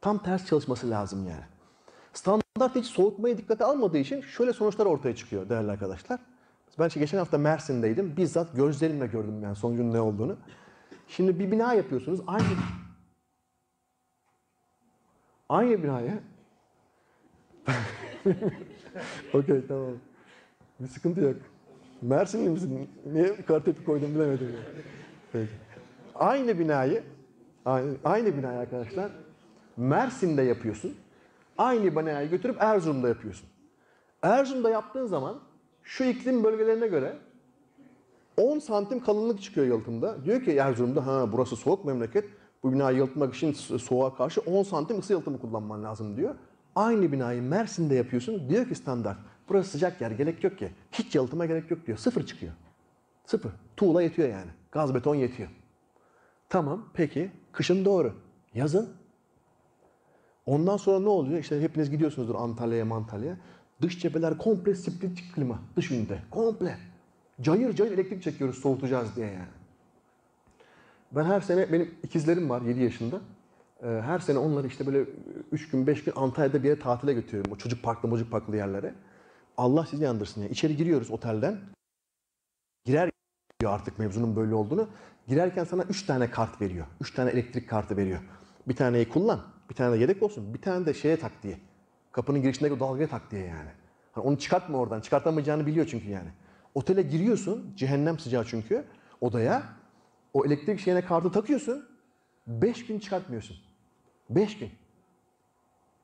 Tam ters çalışması lazım yani. Standart hiç soğutmayı dikkate almadığı için şöyle sonuçlar ortaya çıkıyor değerli arkadaşlar. Ben işte geçen hafta Mersin'deydim. Bizzat gözlerimle gördüm yani sonucun ne olduğunu. Şimdi bir bina yapıyorsunuz. Aynı aynı binaya Okey tamam. Bir sıkıntı yok. Mersinli misin? Niye kartepi koydum bilemedim. Ya. Peki. Aynı binayı aynı, aynı binayı arkadaşlar Mersin'de yapıyorsun. Aynı binayı götürüp Erzurum'da yapıyorsun. Erzurum'da yaptığın zaman şu iklim bölgelerine göre 10 santim kalınlık çıkıyor yalıtımda. Diyor ki Erzurum'da ha burası soğuk memleket. Bu binayı yalıtmak için soğuğa karşı 10 santim ısı yalıtımı kullanman lazım diyor. Aynı binayı Mersin'de yapıyorsun. Diyor ki standart. Burası sıcak yer gerek yok ki. Hiç yalıtıma gerek yok diyor. Sıfır çıkıyor. Sıfır. Tuğla yetiyor yani. Gaz beton yetiyor. Tamam peki. Kışın doğru. Yazın. Ondan sonra ne oluyor? İşte hepiniz gidiyorsunuzdur Antalya'ya Mantalya'ya. Dış cepheler komple split klima. Dış ünite. Komple. Cayır cayır elektrik çekiyoruz soğutacağız diye yani. Ben her sene, benim ikizlerim var 7 yaşında. Ee, Her sene onları işte böyle 3 gün 5 gün Antalya'da bir yere tatile götürüyorum. O çocuk parklı çocuk parklı yerlere. Allah sizi yandırsın ya. İçeri giriyoruz otelden. Girer artık mevzunun böyle olduğunu. Girerken sana 3 tane kart veriyor. 3 tane elektrik kartı veriyor. Bir taneyi kullan. Bir tane de yedek olsun. Bir tane de şeye tak diye. Kapının girişindeki dalgaya tak diye yani. Hani onu çıkartma oradan. Çıkartamayacağını biliyor çünkü yani. Otele giriyorsun. Cehennem sıcağı çünkü. Odaya. O elektrik şeyine kartı takıyorsun. 5 gün çıkartmıyorsun. 5 gün.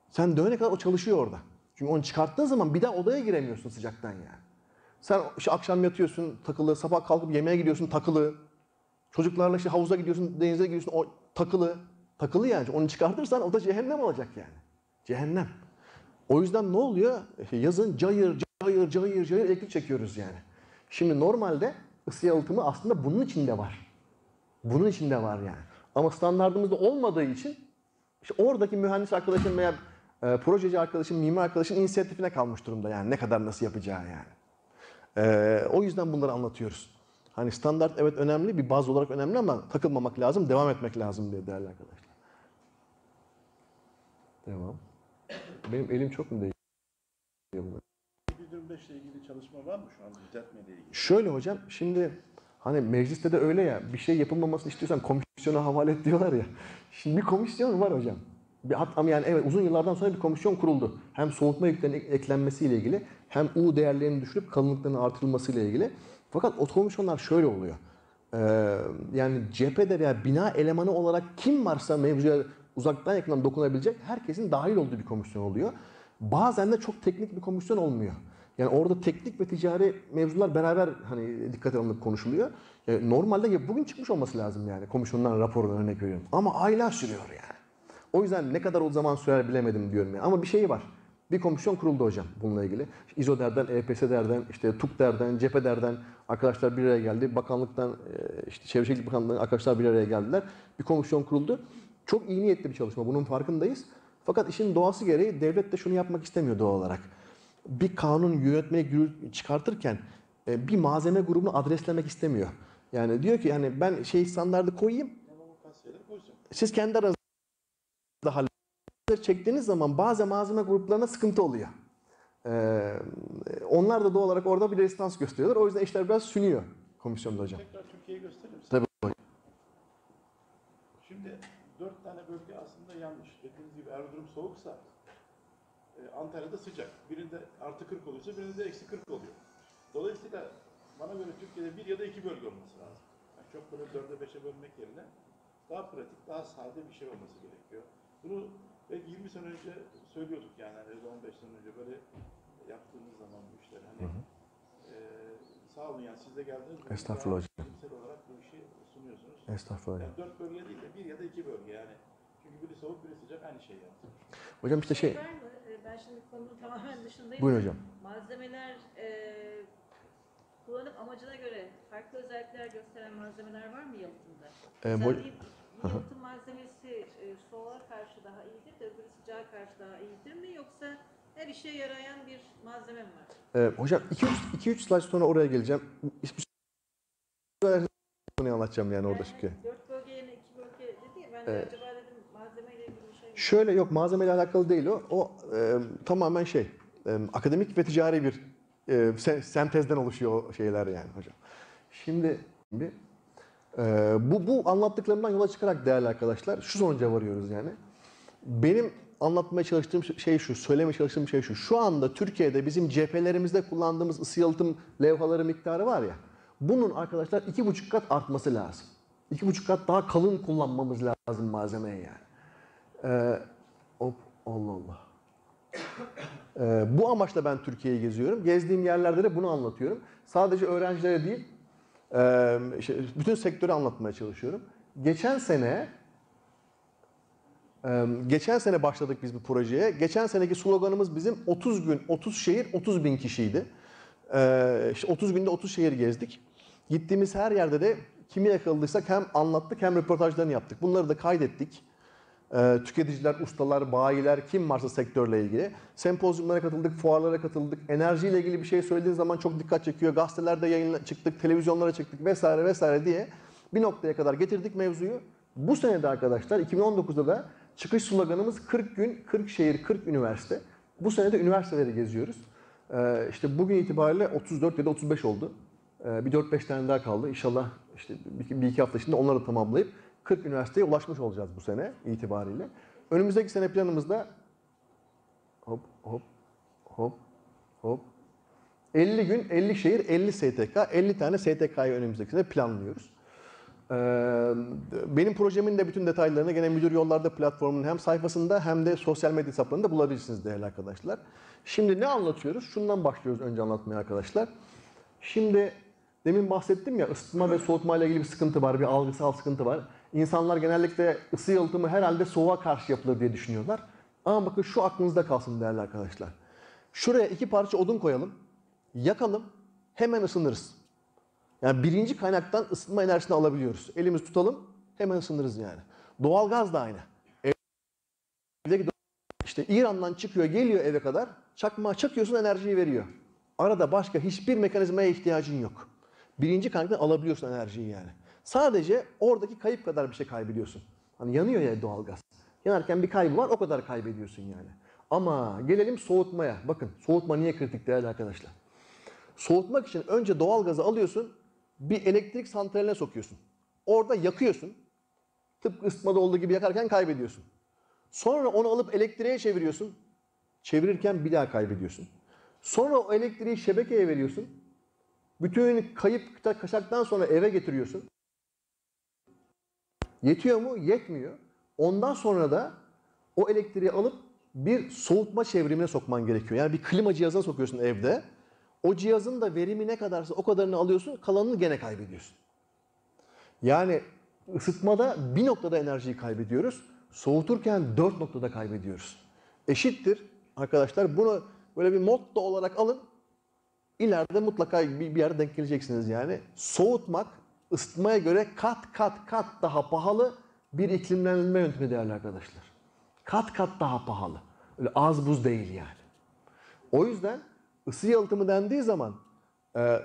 Sen dönene kadar o çalışıyor orada. Çünkü onu çıkarttığın zaman bir daha odaya giremiyorsun sıcaktan yani. Sen işte akşam yatıyorsun takılı, sabah kalkıp yemeğe gidiyorsun takılı. Çocuklarla işte havuza gidiyorsun, denize gidiyorsun o takılı. Takılı yani. Onu çıkartırsan o da cehennem olacak yani. Cehennem. O yüzden ne oluyor? E, Yazın cayır cayır cayır cayır elektrik çekiyoruz yani. Şimdi normalde ısı yalıtımı aslında bunun içinde var. Bunun içinde var yani. Ama standartımızda olmadığı için işte oradaki mühendis arkadaşın veya e, projeci arkadaşın, mimar arkadaşın inisiyatifine kalmış durumda yani ne kadar nasıl yapacağı yani. E, o yüzden bunları anlatıyoruz. Hani standart evet önemli, bir baz olarak önemli ama takılmamak lazım, devam etmek lazım diye değerli arkadaşlar. Devam. Benim elim çok mu değiyor? Bildirim 5 ile ilgili çalışma var mı şu an düzeltme ile ilgili? Şöyle hocam, şimdi hani mecliste de öyle ya, bir şey yapılmamasını istiyorsan komisyona havale et diyorlar ya. Şimdi bir komisyon var hocam. Bir, hat- ama yani evet uzun yıllardan sonra bir komisyon kuruldu. Hem soğutma yüklerinin ek- eklenmesiyle ilgili, hem U değerlerinin düşürüp kalınlıklarının artırılmasıyla ilgili. Fakat o komisyonlar şöyle oluyor. Ee, yani cephede veya bina elemanı olarak kim varsa mevzuya uzaktan yakından dokunabilecek herkesin dahil olduğu bir komisyon oluyor. Bazen de çok teknik bir komisyon olmuyor. Yani orada teknik ve ticari mevzular beraber hani dikkate alınıp konuşuluyor. Yani normalde ya bugün çıkmış olması lazım yani komisyondan raporun örnek veriyorum. Ama aylar sürüyor yani. O yüzden ne kadar o zaman sürer bilemedim diyorum yani. Ama bir şey var. Bir komisyon kuruldu hocam bununla ilgili. İşte İZODER'den, EPSDER'den, işte TUKDER'den, CEPEDER'den arkadaşlar bir araya geldi. Bakanlıktan, e, işte Çevre Şehircilik Bakanlığı'ndan arkadaşlar bir araya geldiler. Bir komisyon kuruldu. Çok iyi niyetli bir çalışma. Bunun farkındayız. Fakat işin doğası gereği devlet de şunu yapmak istemiyor doğal olarak. Bir kanun yönetmeni yürü- çıkartırken e, bir malzeme grubunu adreslemek istemiyor. Yani diyor ki hani ben şey standardı koyayım, siz kendi aranızda halledin. çektiğiniz zaman bazı malzeme gruplarına sıkıntı oluyor. Ee, onlar da doğal olarak orada bir rezistans gösteriyorlar. O yüzden işler biraz sünüyor komisyonda hocam. Tekrar Türkiye'yi misin? Tabii. Şimdi dört tane bölge aslında yanlış. Dediğiniz gibi Erzurum soğuksa e, Antalya'da sıcak. Birinde artı 40 oluyorsa birinde de eksi 40 oluyor. Dolayısıyla bana göre Türkiye'de bir ya da iki bölge olması lazım. Yani çok böyle dörde beşe bölmek yerine daha pratik, daha sade bir şey olması gerekiyor. Bunu belki 20 sene önce söylüyorduk yani hani 15 sene önce böyle yaptığımız zaman bu işleri hani e, sağ olun yani siz de geldiniz. Estağfurullah hocam. olarak bu işi sunuyorsunuz. Estağfurullah hocam. Yani dört bölge değil de bir ya da iki bölge yani. Çünkü biri soğuk biri sıcak aynı şey yani. Hocam işte şey, var mı? Ee, Ben şimdi konunun tamamen dışındayım. buyurun hocam. Malzemeler e, kullanım amacına göre farklı özellikler gösteren malzemeler var mı yalıtımda? Ee, Mesela bu- bir yalıtım malzemesi e, soğuğa karşı daha iyidir de öbürü sıcağa karşı daha iyidir mi? Yoksa her işe yarayan bir malzeme mi var? Ee, hocam 2-3 slide sonra oraya geleceğim. Hiçbir konuyu anlatacağım yani orada Yani çünkü. Dört bölge yerine iki bölge dedi ya ben de Evet. acaba dedim malzemeyle ilgili bir şey mi? Şöyle yok malzemeyle alakalı değil o. O e, tamamen şey e, akademik ve ticari bir e, se- sentezden oluşuyor şeyler yani hocam. Şimdi bir e, bu bu anlattıklarımdan yola çıkarak değerli arkadaşlar şu sonuca varıyoruz yani. Benim anlatmaya çalıştığım şey şu, söylemeye çalıştığım şey şu. Şu anda Türkiye'de bizim cephelerimizde kullandığımız ısı yalıtım levhaları miktarı var ya. Bunun arkadaşlar iki buçuk kat artması lazım. İki buçuk kat daha kalın kullanmamız lazım malzemeyi yani. Ee, hop, Allah Allah. Ee, bu amaçla ben Türkiye'yi geziyorum. Gezdiğim yerlerde de bunu anlatıyorum. Sadece öğrencilere değil, e, işte bütün sektörü anlatmaya çalışıyorum. Geçen sene, e, geçen sene başladık biz bu projeye. Geçen seneki sloganımız bizim 30 gün, 30 şehir, 30 bin kişiydi. Ee, işte 30 günde 30 şehir gezdik. Gittiğimiz her yerde de kimi yakaladıysak hem anlattık hem röportajlarını yaptık. Bunları da kaydettik. Ee, tüketiciler, ustalar, bayiler, kim varsa sektörle ilgili. Sempozyumlara katıldık, fuarlara katıldık. Enerjiyle ilgili bir şey söylediğin zaman çok dikkat çekiyor. Gazetelerde yayınla çıktık, televizyonlara çıktık vesaire vesaire diye bir noktaya kadar getirdik mevzuyu. Bu sene de arkadaşlar 2019'da da çıkış sloganımız 40 gün, 40 şehir, 40 üniversite. Bu sene de üniversiteleri geziyoruz. Ee, işte bugün itibariyle 34 ya da 35 oldu. Ee, bir 4-5 tane daha kaldı. İnşallah işte bir iki hafta içinde onları tamamlayıp 40 üniversiteye ulaşmış olacağız bu sene itibariyle. Önümüzdeki sene planımızda hop hop hop hop 50 gün 50 şehir 50 STK 50 tane STK'yı önümüzdeki sene planlıyoruz. Ee, benim projemin de bütün detaylarını gene Müdür Yollarda platformunun hem sayfasında hem de sosyal medya hesaplarında bulabilirsiniz değerli arkadaşlar. Şimdi ne anlatıyoruz? Şundan başlıyoruz önce anlatmaya arkadaşlar. Şimdi demin bahsettim ya ısıtma ve soğutma ile ilgili bir sıkıntı var, bir algısal sıkıntı var. İnsanlar genellikle ısı yalıtımı herhalde soğuğa karşı yapılır diye düşünüyorlar. Ama bakın şu aklınızda kalsın değerli arkadaşlar. Şuraya iki parça odun koyalım, yakalım, hemen ısınırız. Yani birinci kaynaktan ısınma enerjisini alabiliyoruz. Elimiz tutalım, hemen ısınırız yani. Doğalgaz da aynı. Evdeki işte İran'dan çıkıyor, geliyor eve kadar. Çakmağa çakıyorsun enerjiyi veriyor. Arada başka hiçbir mekanizmaya ihtiyacın yok. Birinci kaynaktan alabiliyorsun enerjiyi yani. Sadece oradaki kayıp kadar bir şey kaybediyorsun. Hani yanıyor ya doğalgaz. Yanarken bir kaybı var o kadar kaybediyorsun yani. Ama gelelim soğutmaya. Bakın soğutma niye kritik değerli arkadaşlar. Soğutmak için önce doğalgazı alıyorsun, bir elektrik santraline sokuyorsun. Orada yakıyorsun. Tıpkı ısıtmada olduğu gibi yakarken kaybediyorsun. Sonra onu alıp elektriğe çeviriyorsun. Çevirirken bir daha kaybediyorsun. Sonra o elektriği şebekeye veriyorsun. Bütün kayıp kaçaktan sonra eve getiriyorsun. Yetiyor mu? Yetmiyor. Ondan sonra da o elektriği alıp bir soğutma çevrimine sokman gerekiyor. Yani bir klima cihazına sokuyorsun evde. O cihazın da verimi ne kadarsa o kadarını alıyorsun, kalanını gene kaybediyorsun. Yani ısıtmada bir noktada enerjiyi kaybediyoruz. Soğuturken dört noktada kaybediyoruz. Eşittir arkadaşlar. Bunu böyle bir motto olarak alın. İleride mutlaka bir, bir yere denk geleceksiniz yani. Soğutmak ısıtmaya göre kat kat kat daha pahalı bir iklimlenme yöntemi değerli arkadaşlar. Kat kat daha pahalı. Öyle az buz değil yani. O yüzden ısı yalıtımı dendiği zaman e, e,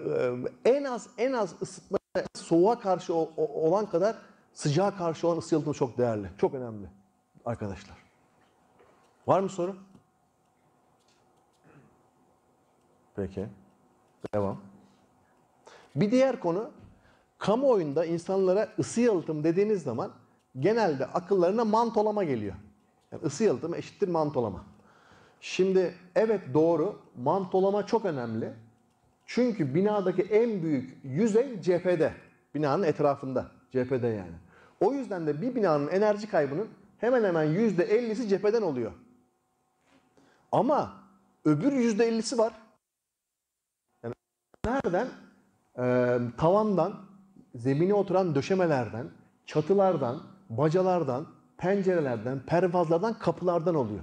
en az en az ısıtma soğuğa karşı olan kadar sıcağa karşı olan ısı yalıtımı çok değerli. Çok önemli arkadaşlar. Var mı soru? Peki. Devam. Bir diğer konu kamuoyunda insanlara ısı yalıtım dediğiniz zaman genelde akıllarına mantolama geliyor. Yani ısı yalıtımı eşittir mantolama. Şimdi evet doğru mantolama çok önemli. Çünkü binadaki en büyük yüzey cephede. Binanın etrafında. Cephede yani. O yüzden de bir binanın enerji kaybının hemen hemen %50'si cepheden oluyor. Ama öbür %50'si var. Yani nereden? Ee, tavandan, zemine oturan döşemelerden, çatılardan, bacalardan, pencerelerden, pervazlardan, kapılardan oluyor.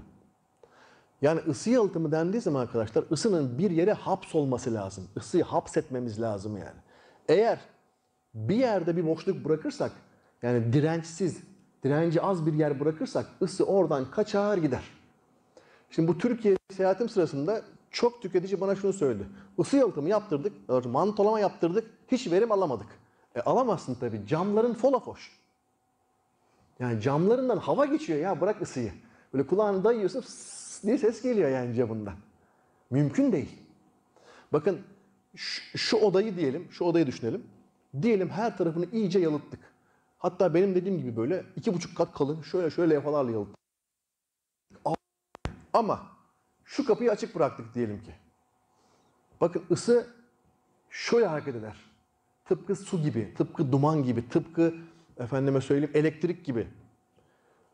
Yani ısı yalıtımı dendiği zaman arkadaşlar ısının bir yere hapsolması lazım. Isıyı hapsetmemiz lazım yani. Eğer bir yerde bir boşluk bırakırsak yani dirençsiz, direnci az bir yer bırakırsak ısı oradan kaçar gider. Şimdi bu Türkiye seyahatim sırasında çok tüketici bana şunu söyledi. Isı yalıtımı yaptırdık, mantolama yaptırdık, hiç verim alamadık. E alamazsın tabii. Camların folafoş. Yani camlarından hava geçiyor ya bırak ısıyı. Böyle kulağını dayıyorsun diye ses geliyor yani camından. Mümkün değil. Bakın şu, şu odayı diyelim, şu odayı düşünelim. Diyelim her tarafını iyice yalıttık. Hatta benim dediğim gibi böyle iki buçuk kat kalın şöyle şöyle yafalarla yalıttık. Ama şu kapıyı açık bıraktık diyelim ki. Bakın ısı şöyle hareket eder. Tıpkı su gibi, tıpkı duman gibi, tıpkı efendime söyleyeyim elektrik gibi.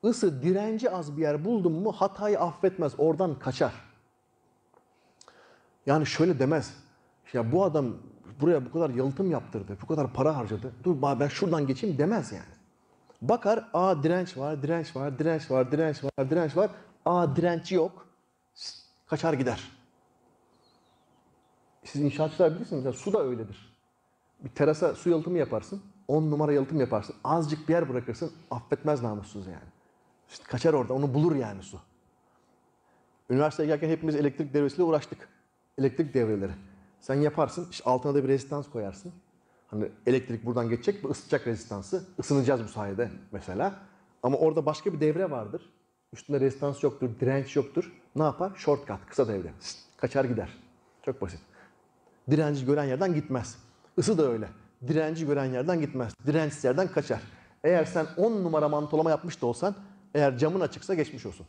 Isı direnci az bir yer buldun mu hatayı affetmez, oradan kaçar. Yani şöyle demez. Ya bu adam buraya bu kadar yalıtım yaptırdı, bu kadar para harcadı. Dur ben şuradan geçeyim demez yani. Bakar, aa direnç var, direnç var, direnç var, direnç var, direnç var. Aa direnci yok. Kaçar gider. Siz inşaatçılar bilirsiniz ya su da öyledir. Bir terasa su yalıtımı yaparsın. 10 numara yalıtım yaparsın. Azıcık bir yer bırakırsın. Affetmez namussuz yani. İşte kaçar orada. Onu bulur yani su. Üniversiteye gelirken hepimiz elektrik devresiyle uğraştık. Elektrik devreleri. Sen yaparsın. işte altına da bir rezistans koyarsın. Hani elektrik buradan geçecek. Bu ısıtacak rezistansı. Isınacağız bu sayede mesela. Ama orada başka bir devre vardır. Üstünde rezistans yoktur, direnç yoktur. Ne yapar? Shortcut, kısa devre. Kaçar gider. Çok basit. Direnci gören yerden gitmez. Isı da öyle. Direnci gören yerden gitmez. Dirençsiz yerden kaçar. Eğer sen 10 numara mantolama yapmış da olsan, eğer camın açıksa geçmiş olsun.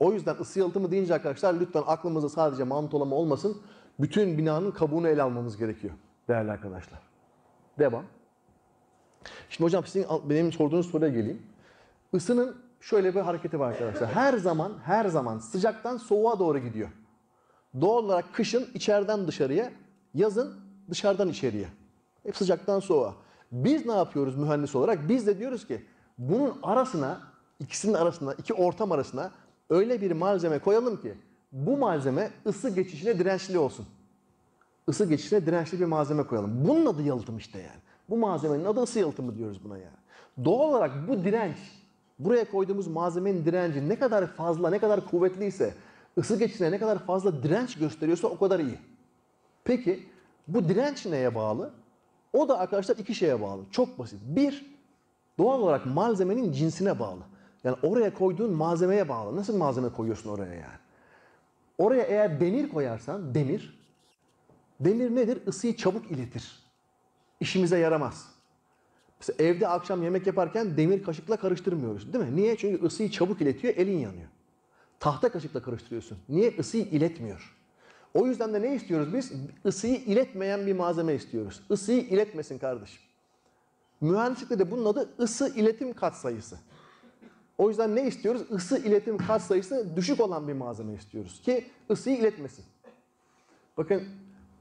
O yüzden ısı yalıtımı deyince arkadaşlar lütfen aklımızda sadece mantolama olmasın. Bütün binanın kabuğunu ele almamız gerekiyor değerli arkadaşlar. Devam. Şimdi hocam sizin benim sorduğunuz soruya geleyim. Isının şöyle bir hareketi var arkadaşlar. Her zaman her zaman sıcaktan soğuğa doğru gidiyor. Doğal olarak kışın içeriden dışarıya, yazın dışarıdan içeriye. Hep sıcaktan soğuğa. Biz ne yapıyoruz mühendis olarak? Biz de diyoruz ki bunun arasına, ikisinin arasına, iki ortam arasına öyle bir malzeme koyalım ki bu malzeme ısı geçişine dirençli olsun. Isı geçişine dirençli bir malzeme koyalım. Bunun adı yalıtım işte yani. Bu malzemenin adı ısı yalıtımı diyoruz buna yani. Doğal olarak bu direnç, buraya koyduğumuz malzemenin direnci ne kadar fazla, ne kadar kuvvetliyse, ısı geçişine ne kadar fazla direnç gösteriyorsa o kadar iyi. Peki bu direnç neye bağlı? O da arkadaşlar iki şeye bağlı. Çok basit. Bir, doğal olarak malzemenin cinsine bağlı. Yani oraya koyduğun malzemeye bağlı. Nasıl malzeme koyuyorsun oraya yani? Oraya eğer demir koyarsan, demir, demir nedir? Isıyı çabuk iletir. İşimize yaramaz. Mesela evde akşam yemek yaparken demir kaşıkla karıştırmıyoruz değil mi? Niye? Çünkü ısıyı çabuk iletiyor, elin yanıyor. Tahta kaşıkla karıştırıyorsun. Niye? Isıyı iletmiyor. O yüzden de ne istiyoruz biz? Isıyı iletmeyen bir malzeme istiyoruz. Isıyı iletmesin kardeşim. Mühendislikte de bunun adı ısı iletim katsayısı. O yüzden ne istiyoruz? Isı iletim katsayısı düşük olan bir malzeme istiyoruz ki ısıyı iletmesin. Bakın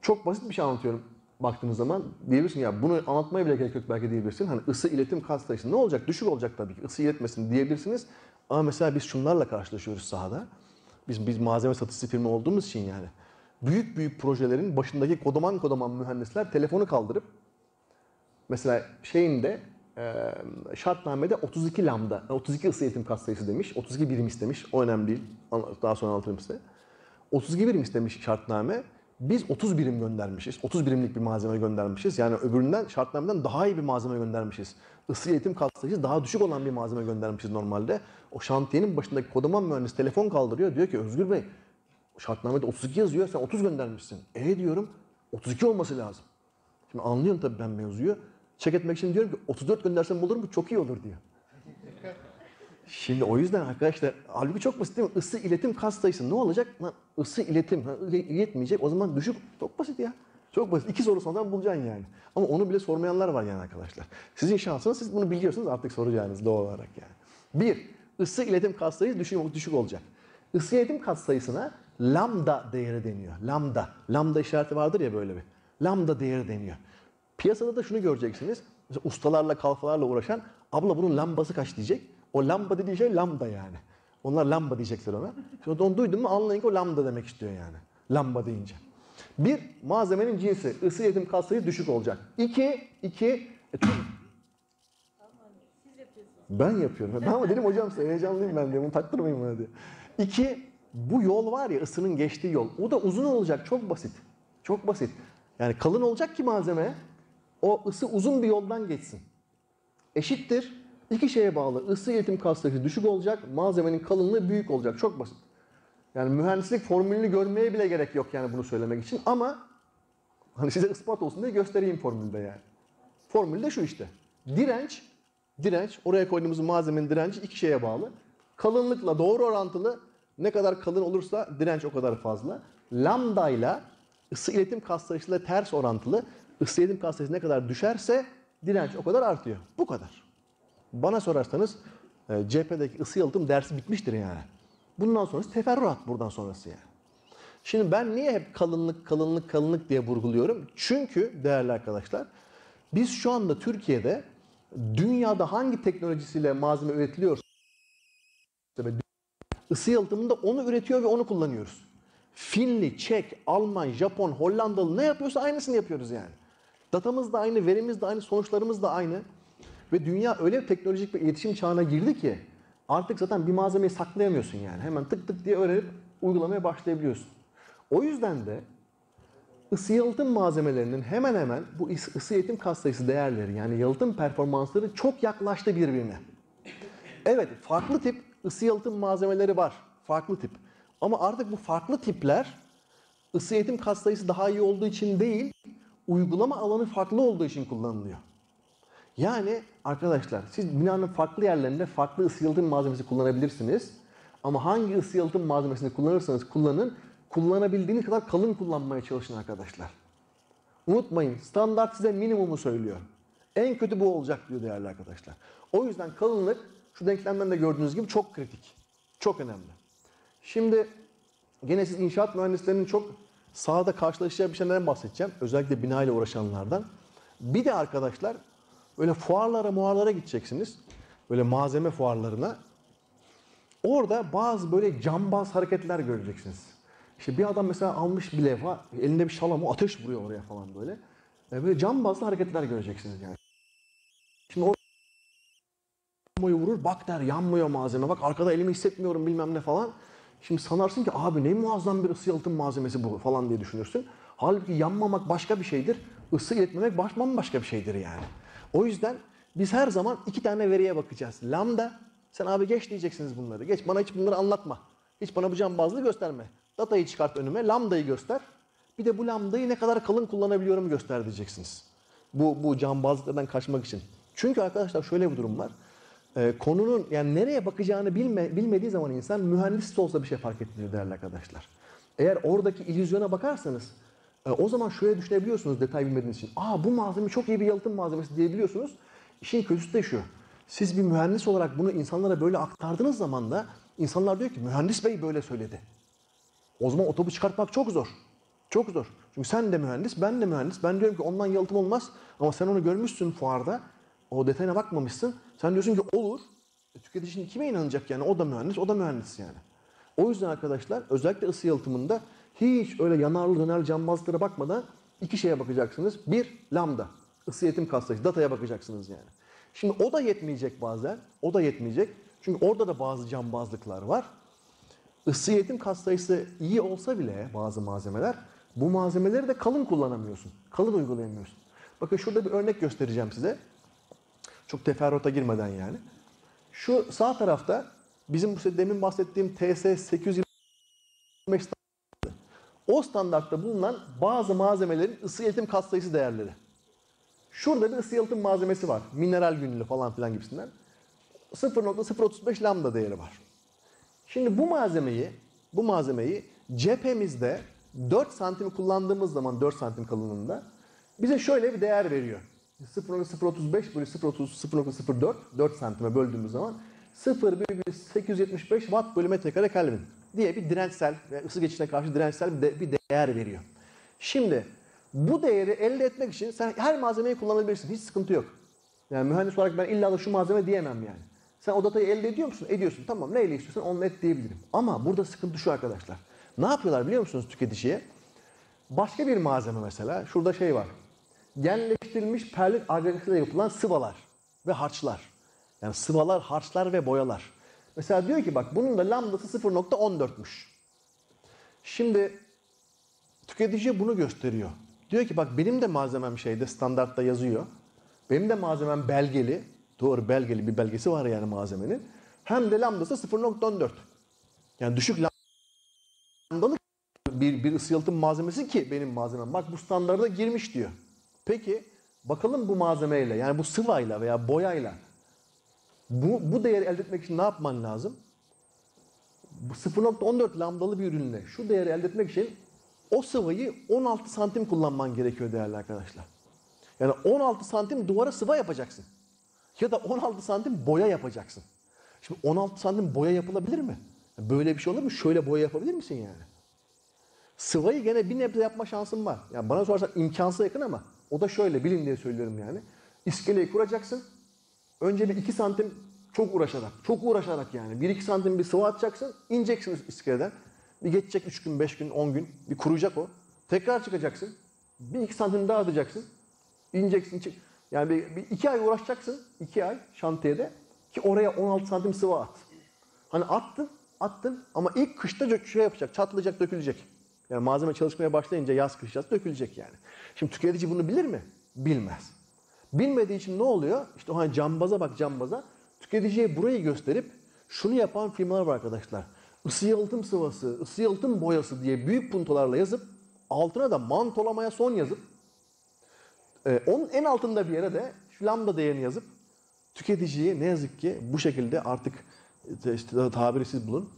çok basit bir şey anlatıyorum baktığınız zaman. Diyebilirsin ya bunu anlatmaya bile gerek yok belki diyebilirsin. Hani ısı iletim katsayısı ne olacak? Düşük olacak tabii ki. Isı iletmesin diyebilirsiniz. Ama mesela biz şunlarla karşılaşıyoruz sahada. Biz, biz malzeme satıcısı firma olduğumuz için yani. Büyük büyük projelerin başındaki kodaman kodaman mühendisler telefonu kaldırıp mesela şeyinde e, şartnamede 32 lambda, 32 ısı iletim katsayısı demiş. 32 birim istemiş. O önemli değil. Daha sonra anlatırım size. 32 birim istemiş şartname. Biz 30 birim göndermişiz. 30 birimlik bir malzeme göndermişiz. Yani öbüründen şartnameden daha iyi bir malzeme göndermişiz. Isı iletim katsayısı daha düşük olan bir malzeme göndermişiz normalde. O şantiyenin başındaki kodaman mühendis telefon kaldırıyor. Diyor ki Özgür Bey şartnamede 32 yazıyor sen 30 göndermişsin. E diyorum 32 olması lazım. Şimdi anlıyorum tabii ben mevzuyu. Çek etmek için diyorum ki 34 göndersem olur mu? Çok iyi olur diyor. Şimdi o yüzden arkadaşlar halbuki çok basit değil mi? Isı iletim kas sayısı ne olacak? Lan ısı iletim ha, iletmeyecek o zaman düşük. Çok basit ya. Çok basit. İki soru sonradan bulacaksın yani. Ama onu bile sormayanlar var yani arkadaşlar. Sizin şansınız siz bunu biliyorsunuz artık soracağınız doğal olarak yani. Bir, ısı iletim kas sayısı düşük, düşük olacak. Isı iletim kas sayısına lambda değeri deniyor. Lambda. Lambda işareti vardır ya böyle bir. Lambda değeri deniyor. Piyasada da şunu göreceksiniz. Mesela ustalarla kalfalarla uğraşan abla bunun lambası kaç diyecek. O lamba dediği şey lambda yani. Onlar lamba diyecekler ona. Şimdi onu duydun mu anlayın ki o lambda demek istiyor yani. Lamba deyince. Bir, malzemenin cinsi, ısı iletim katsayı düşük olacak. İki, iki, e, tüm- ben yapıyorum. Ben ama dedim hocam heyecanlıyım ben diye bunu taktırmayın bana diye. İki, bu yol var ya ısının geçtiği yol. O da uzun olacak. Çok basit. Çok basit. Yani kalın olacak ki malzeme o ısı uzun bir yoldan geçsin. Eşittir. İki şeye bağlı. Isı iletim katsayısı düşük olacak. Malzemenin kalınlığı büyük olacak. Çok basit. Yani mühendislik formülünü görmeye bile gerek yok yani bunu söylemek için ama hani size ispat olsun diye göstereyim formülde yani. Formül de şu işte. Direnç, direnç, oraya koyduğumuz malzemenin direnci iki şeye bağlı. Kalınlıkla doğru orantılı. Ne kadar kalın olursa direnç o kadar fazla. Lambda ile ısı iletim katsayısıyla ters orantılı. Isı iletim katsayısı ne kadar düşerse direnç o kadar artıyor. Bu kadar. Bana sorarsanız e, cephedeki ısı yalıtım dersi bitmiştir yani. Bundan sonrası teferruat buradan sonrası yani. Şimdi ben niye hep kalınlık, kalınlık, kalınlık diye vurguluyorum? Çünkü değerli arkadaşlar, biz şu anda Türkiye'de dünyada hangi teknolojisiyle malzeme üretiliyorsa ve ısı yalıtımında onu üretiyor ve onu kullanıyoruz. Finli, Çek, Alman, Japon, Hollandalı ne yapıyorsa aynısını yapıyoruz yani. Datamız da aynı, verimiz de aynı, sonuçlarımız da aynı. Ve dünya öyle bir teknolojik bir iletişim çağına girdi ki artık zaten bir malzemeyi saklayamıyorsun yani. Hemen tık tık diye öğrenip uygulamaya başlayabiliyorsun. O yüzden de ısı yalıtım malzemelerinin hemen hemen bu ısı yalıtım katsayısı değerleri yani yalıtım performansları çok yaklaştı birbirine. Evet farklı tip ısı yalıtım malzemeleri var. Farklı tip. Ama artık bu farklı tipler ısı yalıtım katsayısı daha iyi olduğu için değil, uygulama alanı farklı olduğu için kullanılıyor. Yani arkadaşlar siz binanın farklı yerlerinde farklı ısı yalıtım malzemesi kullanabilirsiniz. Ama hangi ısı yalıtım malzemesini kullanırsanız kullanın, kullanabildiğiniz kadar kalın kullanmaya çalışın arkadaşlar. Unutmayın standart size minimumu söylüyor. En kötü bu olacak diyor değerli arkadaşlar. O yüzden kalınlık şu denklemden de gördüğünüz gibi çok kritik. Çok önemli. Şimdi gene siz inşaat mühendislerinin çok sahada karşılaşacağı bir şeylerden bahsedeceğim. Özellikle bina ile uğraşanlardan. Bir de arkadaşlar böyle fuarlara muarlara gideceksiniz. Böyle malzeme fuarlarına. Orada bazı böyle cambaz hareketler göreceksiniz. İşte bir adam mesela almış bir levha, elinde bir şalamo ateş vuruyor oraya falan böyle. Böyle cambazlı hareketler göreceksiniz yani. Şimdi o şalamoyu vurur, bak der yanmıyor malzeme, bak arkada elimi hissetmiyorum bilmem ne falan. Şimdi sanarsın ki abi ne muazzam bir ısı yalıtım malzemesi bu falan diye düşünürsün. Halbuki yanmamak başka bir şeydir, ısı iletmemek başka bir şeydir yani. O yüzden biz her zaman iki tane veriye bakacağız. Lambda, sen abi geç diyeceksiniz bunları. Geç bana hiç bunları anlatma. Hiç bana bu cambazlığı gösterme. Datayı çıkart önüme, lambdayı göster. Bir de bu lambdayı ne kadar kalın kullanabiliyorum göster diyeceksiniz. Bu, bu cambazlıklardan kaçmak için. Çünkü arkadaşlar şöyle bir durum var. Ee, konunun yani nereye bakacağını bilme, bilmediği zaman insan mühendis de olsa bir şey fark etmiyor değerli arkadaşlar. Eğer oradaki illüzyona bakarsanız e, o zaman şöyle düşünebiliyorsunuz detay bilmediğiniz için. Aa bu malzeme çok iyi bir yalıtım malzemesi diyebiliyorsunuz. İşin kötüsü de şu. Siz bir mühendis olarak bunu insanlara böyle aktardığınız zaman da insanlar diyor ki mühendis bey böyle söyledi. O zaman otobu çıkartmak çok zor. Çok zor. Çünkü sen de mühendis, ben de mühendis. Ben diyorum ki ondan yalıtım olmaz. Ama sen onu görmüşsün fuarda. O detayına bakmamışsın. Sen diyorsun ki olur. E, tüketici şimdi kime inanacak yani? O da mühendis, o da mühendis yani. O yüzden arkadaşlar özellikle ısı yalıtımında hiç öyle yanarlı dönerli cambazlara bakmadan iki şeye bakacaksınız. Bir, lambda. Isı yetim katsayısı. Dataya bakacaksınız yani. Şimdi o da yetmeyecek bazen. O da yetmeyecek. Çünkü orada da bazı cambazlıklar var. Isı yetim katsayısı iyi olsa bile bazı malzemeler bu malzemeleri de kalın kullanamıyorsun. Kalın uygulayamıyorsun. Bakın şurada bir örnek göstereceğim size. Çok teferruata girmeden yani. Şu sağ tarafta bizim bu demin bahsettiğim TS 825 standartı. O standartta bulunan bazı malzemelerin ısı yalıtım katsayısı değerleri. Şurada bir ısı yalıtım malzemesi var. Mineral günlü falan filan gibisinden. 0.035 lambda değeri var. Şimdi bu malzemeyi, bu malzemeyi cephemizde 4 santimi kullandığımız zaman 4 santim kalınlığında bize şöyle bir değer veriyor. 0.035 bölü 0.30 0.04 4 santime böldüğümüz zaman 0,875 watt bölü metrekare Kelvin diye bir dirençsel ve ısı geçişine karşı dirençsel bir, de- bir değer veriyor. Şimdi bu değeri elde etmek için sen her malzemeyi kullanabilirsin. Hiç sıkıntı yok. Yani mühendis olarak ben illa da şu malzeme diyemem yani. Sen o datayı elde ediyor musun? Ediyorsun. Tamam neyle istiyorsan onunla et diyebilirim. Ama burada sıkıntı şu arkadaşlar. Ne yapıyorlar biliyor musunuz tüketiciye? Başka bir malzeme mesela. Şurada şey var. Genleştirilmiş perlit agregatıyla yapılan sıvalar ve harçlar. Yani sıvalar, harçlar ve boyalar. Mesela diyor ki bak bunun da lambdası 0.14'müş. Şimdi tüketiciye bunu gösteriyor. Diyor ki bak benim de malzemem şeyde standartta yazıyor. Benim de malzemem belgeli. Doğru belgeli bir belgesi var yani malzemenin. Hem de lambdası 0.14. Yani düşük lamdalı bir, bir ısı yalıtım malzemesi ki benim malzemem. Bak bu standarda girmiş diyor. Peki bakalım bu malzemeyle yani bu sıvayla veya boyayla bu, bu değeri elde etmek için ne yapman lazım? Bu 0.14 lambdalı bir ürünle şu değeri elde etmek için o sıvayı 16 santim kullanman gerekiyor değerli arkadaşlar. Yani 16 santim duvara sıva yapacaksın. Ya da 16 santim boya yapacaksın. Şimdi 16 santim boya yapılabilir mi? Böyle bir şey olur mu? Şöyle boya yapabilir misin yani? Sıvayı gene bir nebze yapma şansın var. Yani bana sorarsan imkansıza yakın ama o da şöyle bilin diye söylüyorum yani. İskeleyi kuracaksın. Önce bir 2 santim çok uğraşarak, çok uğraşarak yani. 1-2 santim bir sıvı atacaksın, ineceksin iskeleden. Bir geçecek 3 gün, 5 gün, 10 gün. Bir kuruyacak o. Tekrar çıkacaksın. Bir 2 santim daha atacaksın. İneceksin. Çık. Yani bir, bir iki ay uğraşacaksın. 2 ay şantiyede. Ki oraya 16 santim sıvı at. Hani attın, attın ama ilk kışta şey yapacak, çatlayacak, dökülecek. Yani malzeme çalışmaya başlayınca yaz kış yaz dökülecek yani. Şimdi tüketici bunu bilir mi? Bilmez. Bilmediği için ne oluyor? İşte o hani cambaza bak cambaza. Tüketiciye burayı gösterip şunu yapan firmalar var arkadaşlar. Isı yalıtım sıvası, ısı yalıtım boyası diye büyük puntolarla yazıp altına da mantolamaya son yazıp e, onun en altında bir yere de şu lambda değerini yazıp tüketiciyi ne yazık ki bu şekilde artık e, işte tabiri siz bulun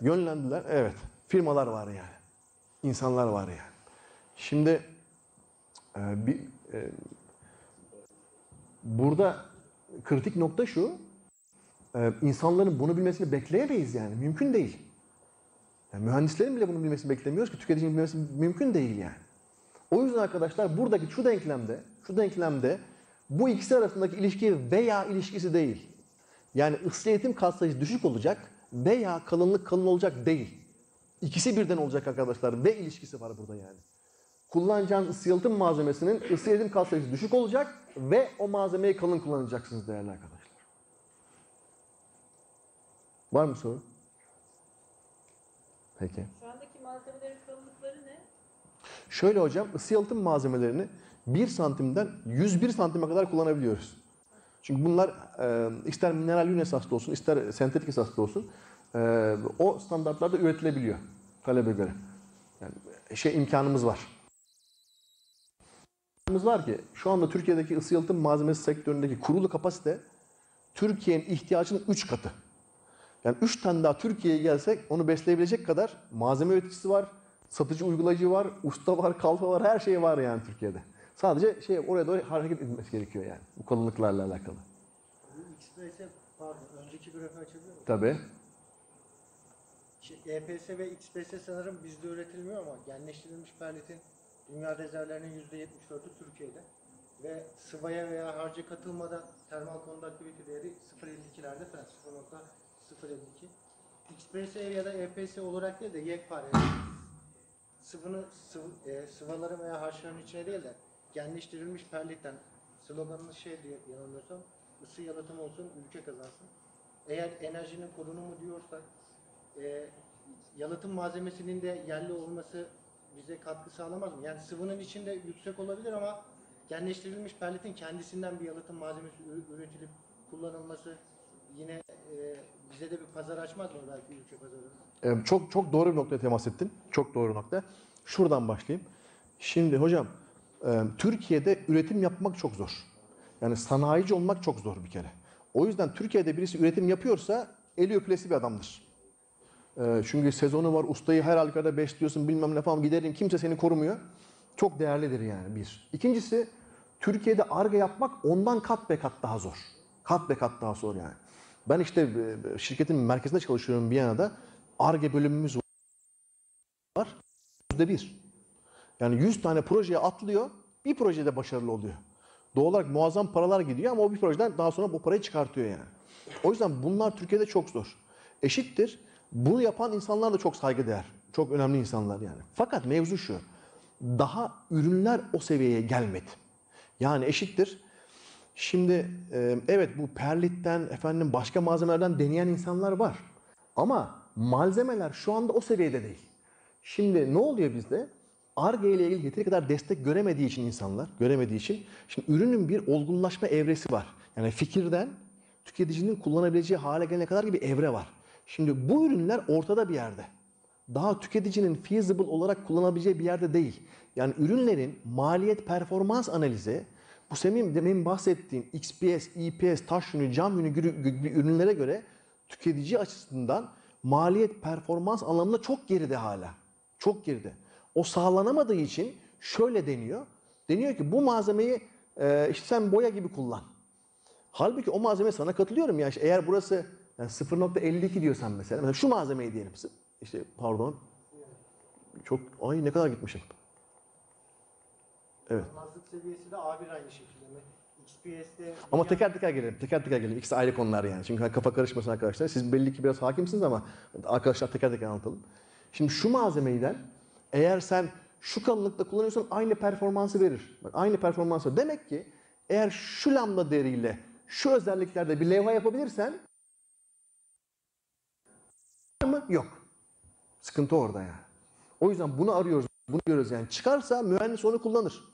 yönlendiler. Evet firmalar var yani. İnsanlar var yani. Şimdi e, bir e, burada kritik nokta şu. e, insanların bunu bilmesini bekleyemeyiz yani. Mümkün değil. Yani mühendislerin bile bunu bilmesini beklemiyoruz ki tüketicinin bilmesi mümkün değil yani. O yüzden arkadaşlar buradaki şu denklemde, şu denklemde bu ikisi arasındaki ilişki veya ilişkisi değil. Yani ısı iletim katsayısı düşük olacak veya kalınlık kalın olacak değil. İkisi birden olacak arkadaşlar ve ilişkisi var burada yani. Kullanacağınız ısı yalıtım malzemesinin ısı iletim katsayısı düşük olacak ve o malzemeyi kalın kullanacaksınız değerli arkadaşlar. Var mı soru? Peki. Şu andaki malzemelerin kalınlıkları ne? Şöyle hocam ısı yalıtım malzemelerini 1 santimden 101 santime kadar kullanabiliyoruz. Çünkü bunlar e, ister mineral yün esaslı olsun ister sentetik esaslı olsun e, o standartlarda üretilebiliyor talebe göre. Yani şey imkanımız var. İmkanımız var ki şu anda Türkiye'deki ısı yalıtım malzemesi sektöründeki kurulu kapasite Türkiye'nin ihtiyacının 3 katı. Yani 3 tane daha Türkiye'ye gelsek onu besleyebilecek kadar malzeme üreticisi var, satıcı uygulayıcı var, usta var, kalfa var, her şey var yani Türkiye'de. Sadece şey oraya doğru hareket edilmesi gerekiyor yani bu kalınlıklarla alakalı. Bu XPS pardon önceki grafiği açabilir miyim? Tabii. Şey, EPS ve XPS sanırım bizde üretilmiyor ama genleştirilmiş perlitin dünya rezervlerinin %74'ü Türkiye'de. Ve sıvaya veya harca katılmadan termal konduktivite değeri 0.52'lerde falan 0.052. XPS ya da EPS olarak değil de yekpare. Sıvını sıvı, e, sıvaların veya harçların içine değil de genleştirilmiş perlitten sloganımız şey diye yanılmıyorsam ısı yalıtım olsun ülke kazansın. Eğer enerjinin korunumu diyorsak e, yalıtım malzemesinin de yerli olması bize katkı sağlamaz mı? Yani sıvının içinde yüksek olabilir ama genleştirilmiş perlitin kendisinden bir yalıtım malzemesi üretilip kullanılması yine e, bize de bir pazar açmaz mı belki ülke pazarı? Ee, Çok çok doğru bir noktaya temas ettin. Çok doğru nokta. Şuradan başlayayım. Şimdi hocam e, Türkiye'de üretim yapmak çok zor. Yani sanayici olmak çok zor bir kere. O yüzden Türkiye'de birisi üretim yapıyorsa eli öpülesi bir adamdır. E, Çünkü sezonu var, ustayı her halükarda besliyorsun bilmem ne falan giderin kimse seni korumuyor. Çok değerlidir yani bir. İkincisi Türkiye'de arge yapmak ondan kat be kat daha zor. Kat be kat daha zor yani. Ben işte e, şirketin merkezinde çalışıyorum Viyana'da. Arge bölümümüz var. Yüzde bir. Yani 100 tane projeye atlıyor, bir projede başarılı oluyor. Doğal olarak muazzam paralar gidiyor ama o bir projeden daha sonra bu parayı çıkartıyor yani. O yüzden bunlar Türkiye'de çok zor. Eşittir. Bunu yapan insanlar da çok saygıdeğer. Çok önemli insanlar yani. Fakat mevzu şu. Daha ürünler o seviyeye gelmedi. Yani eşittir. Şimdi e, evet bu perlitten efendim başka malzemelerden deneyen insanlar var. Ama malzemeler şu anda o seviyede değil. Şimdi ne oluyor bizde? ARGE ile ilgili yeteri kadar destek göremediği için insanlar, göremediği için şimdi ürünün bir olgunlaşma evresi var. Yani fikirden tüketicinin kullanabileceği hale gelene kadar bir evre var. Şimdi bu ürünler ortada bir yerde. Daha tüketicinin feasible olarak kullanabileceği bir yerde değil. Yani ürünlerin maliyet performans analizi bu senin demin bahsettiğim XPS, EPS, taş yünü, cam yünü gibi ürünlere göre tüketici açısından maliyet performans anlamında çok geride hala. Çok geride. O sağlanamadığı için şöyle deniyor. Deniyor ki bu malzemeyi e, işte sen boya gibi kullan. Halbuki o malzeme sana katılıyorum ya. İşte eğer burası yani 0.52 diyorsan mesela, mesela şu malzemeyi diyelim. İşte pardon. Çok ay ne kadar gitmişim. Evet. Nazlık seviyesi de A1 aynı şekilde mi? XPS'de Ama teker teker gelelim. Teker teker gelelim. İkisi ayrı konular yani. Çünkü kafa karışmasın arkadaşlar. Siz belli ki biraz hakimsiniz ama arkadaşlar teker teker anlatalım. Şimdi şu malzemeyden eğer sen şu kalınlıkta kullanıyorsan aynı performansı verir. Bak aynı performansı. Demek ki eğer şu lambda deriyle şu özelliklerde bir levha yapabilirsen mı? Yok. Sıkıntı orada yani. O yüzden bunu arıyoruz. Bunu görüyoruz yani. Çıkarsa mühendis onu kullanır.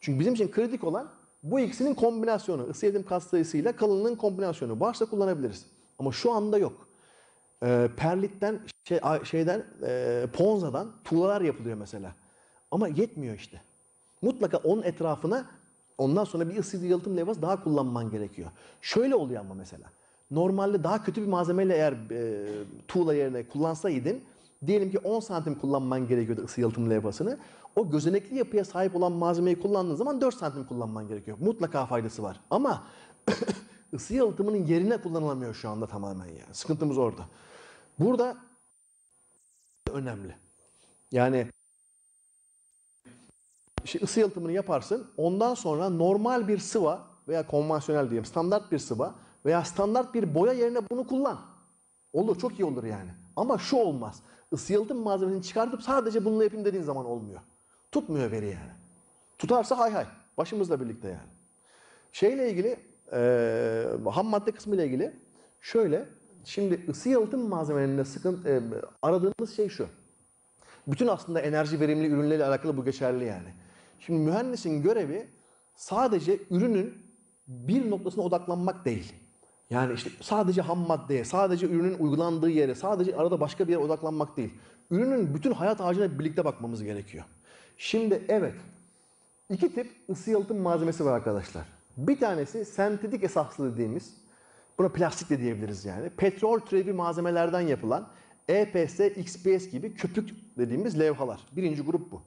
Çünkü bizim için kritik olan bu ikisinin kombinasyonu. Isı yedim katsayısıyla kalınlığın kombinasyonu. Varsa kullanabiliriz. Ama şu anda yok. Ee, perlitten, şey, şeyden, e, ponzadan tuğlalar yapılıyor mesela. Ama yetmiyor işte. Mutlaka onun etrafına ondan sonra bir ısı yalıtım levhası daha kullanman gerekiyor. Şöyle oluyor ama mesela. Normalde daha kötü bir malzemeyle eğer e, tuğla yerine kullansaydın diyelim ki 10 santim kullanman gerekiyordu ısı yalıtım levhasını. o gözenekli yapıya sahip olan malzemeyi kullandığın zaman 4 santim kullanman gerekiyor. Mutlaka faydası var. Ama ısı yalıtımının yerine kullanılamıyor şu anda tamamen yani. Sıkıntımız orada. Burada önemli. Yani işte ısı yalıtımını yaparsın. Ondan sonra normal bir sıva veya konvansiyonel diyeyim standart bir sıva veya standart bir boya yerine bunu kullan. Olur çok iyi olur yani. Ama şu olmaz. Isı yalıtım malzemesini çıkartıp sadece bununla yapayım dediğin zaman olmuyor. Tutmuyor veri yani. Tutarsa hay hay. Başımızla birlikte yani. Şeyle ilgili eee ham madde kısmı ile ilgili şöyle şimdi ısı yalıtım malzemelerinde sıkıntı eee, aradığınız şey şu. Bütün aslında enerji verimli ürünlerle alakalı bu geçerli yani. Şimdi mühendisin görevi sadece ürünün bir noktasına odaklanmak değil. Yani işte sadece ham maddeye, sadece ürünün uygulandığı yere, sadece arada başka bir yere odaklanmak değil. Ürünün bütün hayat ağacına birlikte bakmamız gerekiyor. Şimdi evet, iki tip ısı yalıtım malzemesi var arkadaşlar. Bir tanesi sentetik esaslı dediğimiz, buna plastik de diyebiliriz yani. Petrol türevi malzemelerden yapılan EPS, XPS gibi köpük dediğimiz levhalar. Birinci grup bu.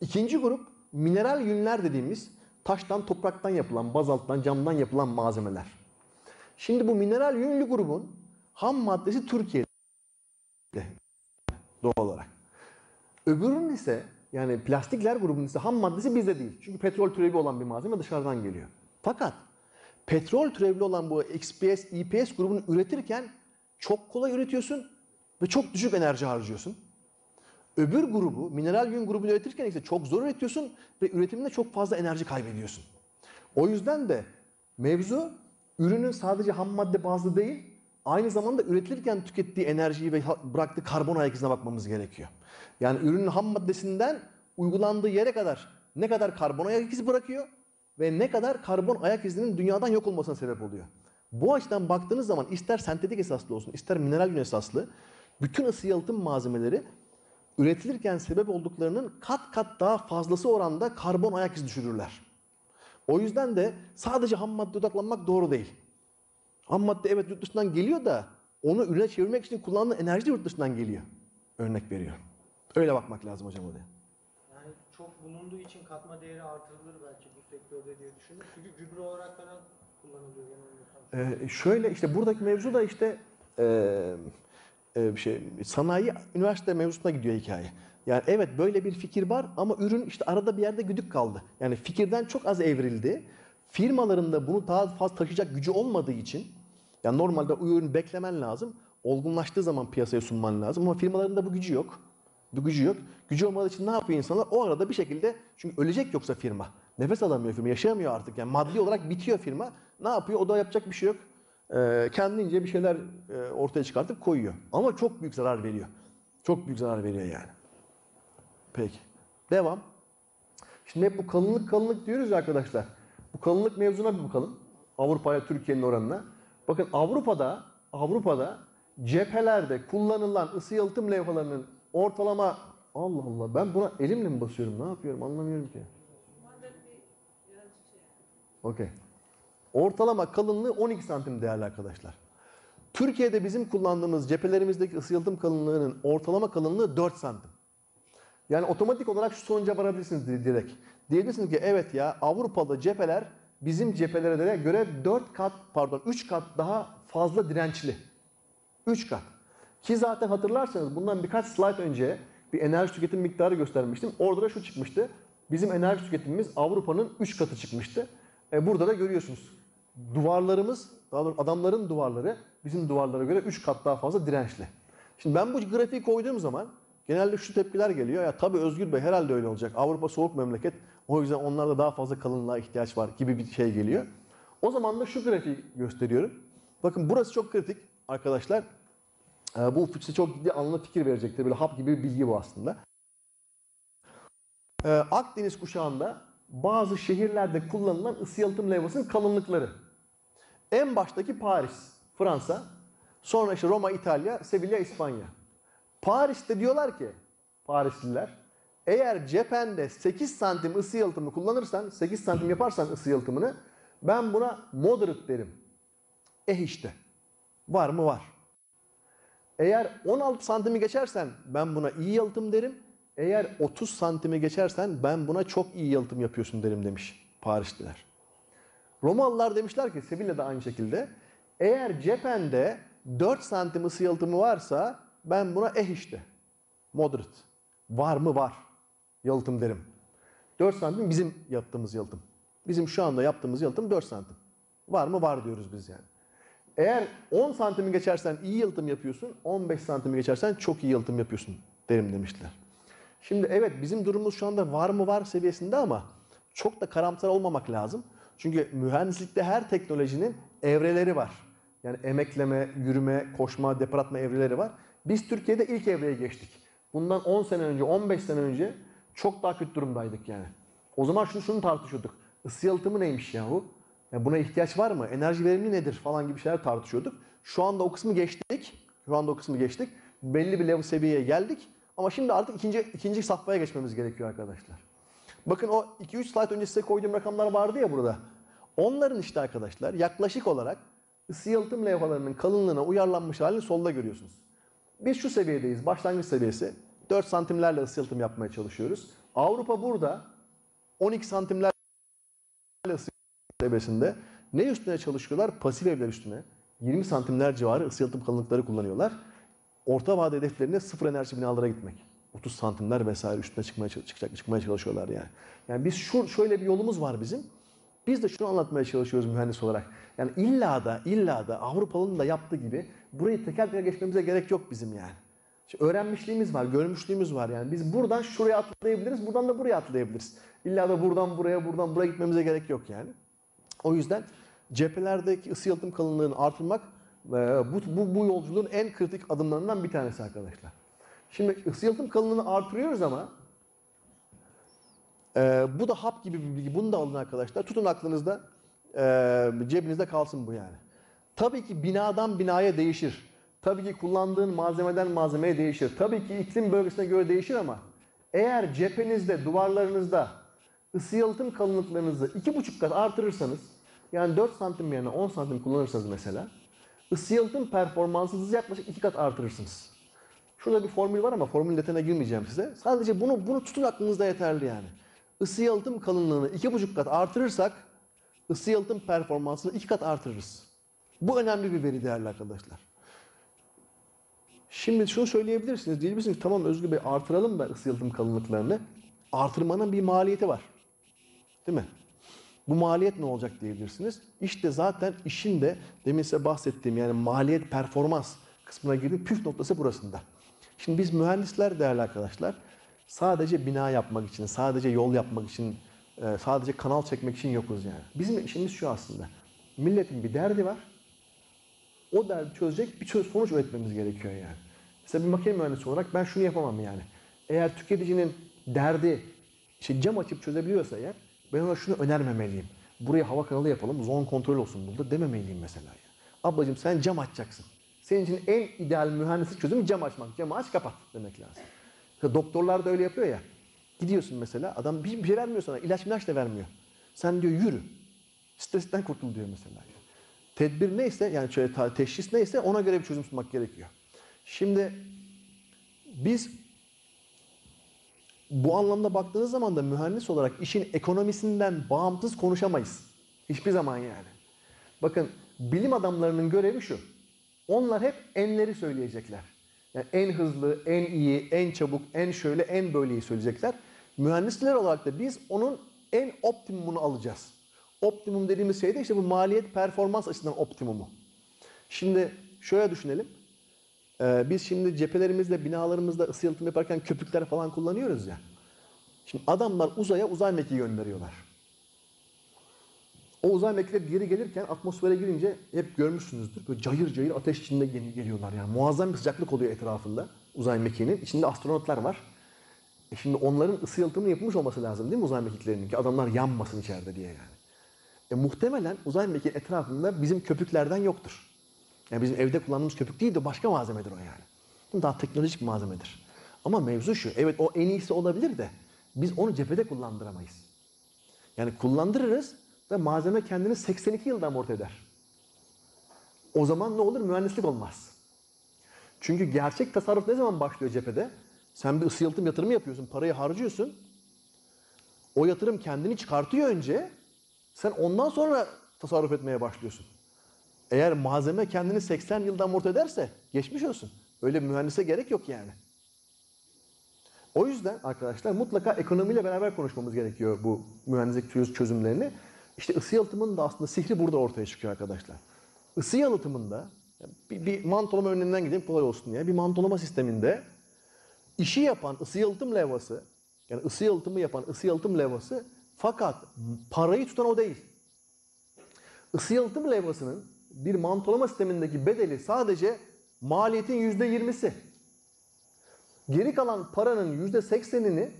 İkinci grup mineral yünler dediğimiz taştan, topraktan yapılan, bazalttan, camdan yapılan malzemeler. Şimdi bu mineral yünlü grubun ham maddesi Türkiye'de doğal olarak. Öbürünün ise yani plastikler grubunun ise ham maddesi bizde değil. Çünkü petrol türevi olan bir malzeme dışarıdan geliyor. Fakat petrol türevli olan bu XPS, EPS grubunu üretirken çok kolay üretiyorsun ve çok düşük enerji harcıyorsun. Öbür grubu, mineral yün grubunu üretirken ise çok zor üretiyorsun ve üretiminde çok fazla enerji kaybediyorsun. O yüzden de mevzu ürünün sadece ham madde bazlı değil, aynı zamanda üretilirken tükettiği enerjiyi ve bıraktığı karbon ayak izine bakmamız gerekiyor. Yani ürünün ham maddesinden uygulandığı yere kadar ne kadar karbon ayak izi bırakıyor ve ne kadar karbon ayak izinin dünyadan yok olmasına sebep oluyor. Bu açıdan baktığınız zaman ister sentetik esaslı olsun, ister mineral yün esaslı bütün ısı yalıtım malzemeleri üretilirken sebep olduklarının kat kat daha fazlası oranda karbon ayak izi düşürürler. O yüzden de sadece ham madde odaklanmak doğru değil. Ham madde evet yurt dışından geliyor da onu ürüne çevirmek için kullanılan enerji de yurt dışından geliyor. Örnek veriyor. Öyle bakmak lazım hocam oraya. Yani çok bulunduğu için katma değeri artırılır belki bu sektörde diye düşündüm. Çünkü gübre olarak falan kullanılıyor yanılmıyorsam. Ee, şöyle işte buradaki mevzu da işte e, bir şey sanayi üniversite mevzusuna gidiyor hikaye. Yani evet böyle bir fikir var ama ürün işte arada bir yerde güdük kaldı. Yani fikirden çok az evrildi. Firmaların da bunu daha fazla taşıyacak gücü olmadığı için yani normalde o ürünü beklemen lazım. Olgunlaştığı zaman piyasaya sunman lazım ama firmaların da bu gücü yok. Bu gücü yok. Gücü olmadığı için ne yapıyor insanlar? O arada bir şekilde çünkü ölecek yoksa firma. Nefes alamıyor firma, yaşayamıyor artık. Yani maddi olarak bitiyor firma. Ne yapıyor? O da yapacak bir şey yok. Ee, kendince bir şeyler e, ortaya çıkartıp koyuyor. Ama çok büyük zarar veriyor. Çok büyük zarar veriyor yani. Peki. Devam. Şimdi hep bu kalınlık kalınlık diyoruz ya arkadaşlar. Bu kalınlık mevzuna bir bakalım. Avrupa ile Türkiye'nin oranına. Bakın Avrupa'da Avrupa'da cephelerde kullanılan ısı yalıtım levhalarının ortalama Allah Allah ben buna elimle mi basıyorum? Ne yapıyorum? Anlamıyorum ki. Okey. Ortalama kalınlığı 12 santim değerli arkadaşlar. Türkiye'de bizim kullandığımız cephelerimizdeki ısı yalıtım kalınlığının ortalama kalınlığı 4 santim. Yani otomatik olarak şu sonuca varabilirsiniz di- direkt. Diyebilirsiniz ki evet ya Avrupa'da cepheler bizim cephelere göre 4 kat pardon 3 kat daha fazla dirençli. 3 kat. Ki zaten hatırlarsanız bundan birkaç slide önce bir enerji tüketim miktarı göstermiştim. Orada da şu çıkmıştı. Bizim enerji tüketimimiz Avrupa'nın 3 katı çıkmıştı. E burada da görüyorsunuz. Duvarlarımız, adamların duvarları bizim duvarlara göre 3 kat daha fazla dirençli. Şimdi ben bu grafiği koyduğum zaman genelde şu tepkiler geliyor. Ya tabii Özgür Bey herhalde öyle olacak. Avrupa soğuk memleket. O yüzden onlarda daha fazla kalınlığa ihtiyaç var gibi bir şey geliyor. O zaman da şu grafiği gösteriyorum. Bakın burası çok kritik arkadaşlar. Ee, bu size çok ciddi anlamda fikir verecektir. Böyle hap gibi bir bilgi bu aslında. Ee, Akdeniz kuşağında bazı şehirlerde kullanılan ısı yalıtım levhasının kalınlıkları. En baştaki Paris, Fransa. Sonra işte Roma, İtalya, Sevilla, İspanya. Paris'te diyorlar ki Parisliler eğer cephende 8 santim ısı yalıtımı kullanırsan 8 santim yaparsan ısı yalıtımını ben buna moderate derim. Eh işte. Var mı? Var. Eğer 16 santimi geçersen ben buna iyi yalıtım derim. Eğer 30 santimi geçersen ben buna çok iyi yalıtım yapıyorsun derim demiş Parisliler. Romalılar demişler ki Sevilla'da aynı şekilde eğer cephende 4 santim ısı yalıtımı varsa ben buna eh işte moderate var mı var yalıtım derim. 4 santim bizim yaptığımız yalıtım. Bizim şu anda yaptığımız yalıtım 4 santim. Var mı var diyoruz biz yani. Eğer 10 santimi geçersen iyi yalıtım yapıyorsun, 15 santimi geçersen çok iyi yalıtım yapıyorsun derim demişler. Şimdi evet bizim durumumuz şu anda var mı var seviyesinde ama çok da karamsar olmamak lazım. Çünkü mühendislikte her teknolojinin evreleri var. Yani emekleme, yürüme, koşma, depar atma evreleri var. Biz Türkiye'de ilk evreye geçtik. Bundan 10 sene önce, 15 sene önce çok daha kötü durumdaydık yani. O zaman şunu, şunu tartışıyorduk. Isı yalıtımı neymiş yahu? Ya buna ihtiyaç var mı? Enerji verimli nedir falan gibi şeyler tartışıyorduk. Şu anda o kısmı geçtik. Şu anda o kısmı geçtik. Belli bir level seviyeye geldik. Ama şimdi artık ikinci, ikinci safhaya geçmemiz gerekiyor arkadaşlar. Bakın o 2-3 slide önce size koyduğum rakamlar vardı ya burada. Onların işte arkadaşlar yaklaşık olarak ısı yalıtım levhalarının kalınlığına uyarlanmış halini solda görüyorsunuz. Biz şu seviyedeyiz. Başlangıç seviyesi. 4 santimlerle ısı yalıtım yapmaya çalışıyoruz. Avrupa burada 12 santimlerle ısı seviyesinde. Ne üstüne çalışıyorlar? Pasif evler üstüne. 20 santimler civarı ısı kalınlıkları kullanıyorlar. Orta vade hedeflerine sıfır enerji binalara gitmek. 30 santimler vesaire üstüne çıkmaya çıkacak çıkmaya çalışıyorlar yani. Yani biz şu şöyle bir yolumuz var bizim. Biz de şunu anlatmaya çalışıyoruz mühendis olarak. Yani illa da illa da Avrupalı'nın da yaptığı gibi burayı teker teker geçmemize gerek yok bizim yani. İşte öğrenmişliğimiz var, görmüşlüğümüz var yani. Biz buradan şuraya atlayabiliriz, buradan da buraya atlayabiliriz. İlla da buradan buraya, buradan buraya gitmemize gerek yok yani. O yüzden cephelerdeki ısı yalıtım kalınlığını artırmak e, bu, bu, bu yolculuğun en kritik adımlarından bir tanesi arkadaşlar. Şimdi ısı yalıtım kalınlığını artırıyoruz ama e, bu da hap gibi bir bilgi. Bunu da alın arkadaşlar. Tutun aklınızda, e, cebinizde kalsın bu yani. Tabii ki binadan binaya değişir. Tabii ki kullandığın malzemeden malzemeye değişir. Tabii ki iklim bölgesine göre değişir ama eğer cephenizde, duvarlarınızda ısı yalıtım kalınlıklarınızı iki buçuk kat artırırsanız yani 4 santim yerine 10 santim kullanırsanız mesela ısı yalıtım performansınızı yaklaşık iki kat artırırsınız. Şurada bir formül var ama formülün detayına girmeyeceğim size. Sadece bunu bunu tutun aklınızda yeterli yani. Isı yalıtım kalınlığını iki buçuk kat artırırsak ısı yalıtım performansını iki kat artırırız. Bu önemli bir veri değerli arkadaşlar. Şimdi şunu söyleyebilirsiniz. Diyebilirsiniz ki tamam Özgür Bey artıralım da ısı yalıtım kalınlıklarını. Artırmanın bir maliyeti var. Değil mi? Bu maliyet ne olacak diyebilirsiniz. İşte zaten işin de demin size bahsettiğim yani maliyet performans kısmına girdiğim püf noktası burasında. Şimdi biz mühendisler değerli arkadaşlar sadece bina yapmak için, sadece yol yapmak için, e, sadece kanal çekmek için yokuz yani. Bizim işimiz şu aslında. Milletin bir derdi var. O derdi çözecek bir çöz sonuç üretmemiz gerekiyor yani. Mesela bir makine mühendisi olarak ben şunu yapamam yani. Eğer tüketicinin derdi işte cam açıp çözebiliyorsa eğer ben ona şunu önermemeliyim. Buraya hava kanalı yapalım, zon kontrol olsun burada dememeliyim mesela. Yani. Ablacığım sen cam açacaksın. Senin için en ideal mühendislik çözümü cam açmak. Camı aç kapat demek lazım. Mesela doktorlar da öyle yapıyor ya. Gidiyorsun mesela adam bir şey vermiyor sana. ilaç ilaç da vermiyor. Sen diyor yürü. Stresten kurtul diyor mesela. Tedbir neyse yani şöyle teşhis neyse ona göre bir çözüm sunmak gerekiyor. Şimdi biz bu anlamda baktığınız zaman da mühendis olarak işin ekonomisinden bağımsız konuşamayız. Hiçbir zaman yani. Bakın bilim adamlarının görevi şu. Onlar hep enleri söyleyecekler. Yani en hızlı, en iyi, en çabuk, en şöyle, en böyleyi söyleyecekler. Mühendisler olarak da biz onun en optimumunu alacağız. Optimum dediğimiz şey de işte bu maliyet performans açısından optimumu. Şimdi şöyle düşünelim. Ee, biz şimdi cephelerimizde, binalarımızda ısı yalıtım yaparken köpükler falan kullanıyoruz ya. Şimdi adamlar uzaya uzay mekiği gönderiyorlar. O uzay mekiğleri geri gelirken atmosfere girince hep görmüşsünüzdür. Böyle cayır cayır ateş içinde gel- geliyorlar yani. Muazzam bir sıcaklık oluyor etrafında uzay mekiğinin. İçinde astronotlar var. E şimdi onların ısı yalıtımı yapılmış olması lazım değil mi uzay mekiklerinin ki adamlar yanmasın içeride diye yani. E muhtemelen uzay mekiği etrafında bizim köpüklerden yoktur. Yani bizim evde kullandığımız köpük değil de başka malzemedir o yani. Daha teknolojik bir malzemedir. Ama mevzu şu, evet o en iyisi olabilir de biz onu cephede kullandıramayız. Yani kullandırırız ve malzeme kendini 82 yılda amorti eder. O zaman ne olur? Mühendislik olmaz. Çünkü gerçek tasarruf ne zaman başlıyor cephede? Sen bir ısı yalıtım yatırımı yapıyorsun, parayı harcıyorsun. O yatırım kendini çıkartıyor önce. Sen ondan sonra tasarruf etmeye başlıyorsun. Eğer malzeme kendini 80 yılda amorti ederse geçmiş olsun. Öyle mühendise gerek yok yani. O yüzden arkadaşlar mutlaka ekonomiyle beraber konuşmamız gerekiyor bu mühendislik çöz- çözümlerini. İşte ısı yalıtımının da aslında sihri burada ortaya çıkıyor arkadaşlar. Isı yalıtımında bir, bir mantolama örneğinden gideyim kolay olsun diye. Bir mantolama sisteminde işi yapan ısı yalıtım levhası yani ısı yalıtımı yapan ısı yalıtım levhası fakat parayı tutan o değil. Isı yalıtım levhasının bir mantolama sistemindeki bedeli sadece maliyetin yüzde yirmisi. Geri kalan paranın yüzde seksenini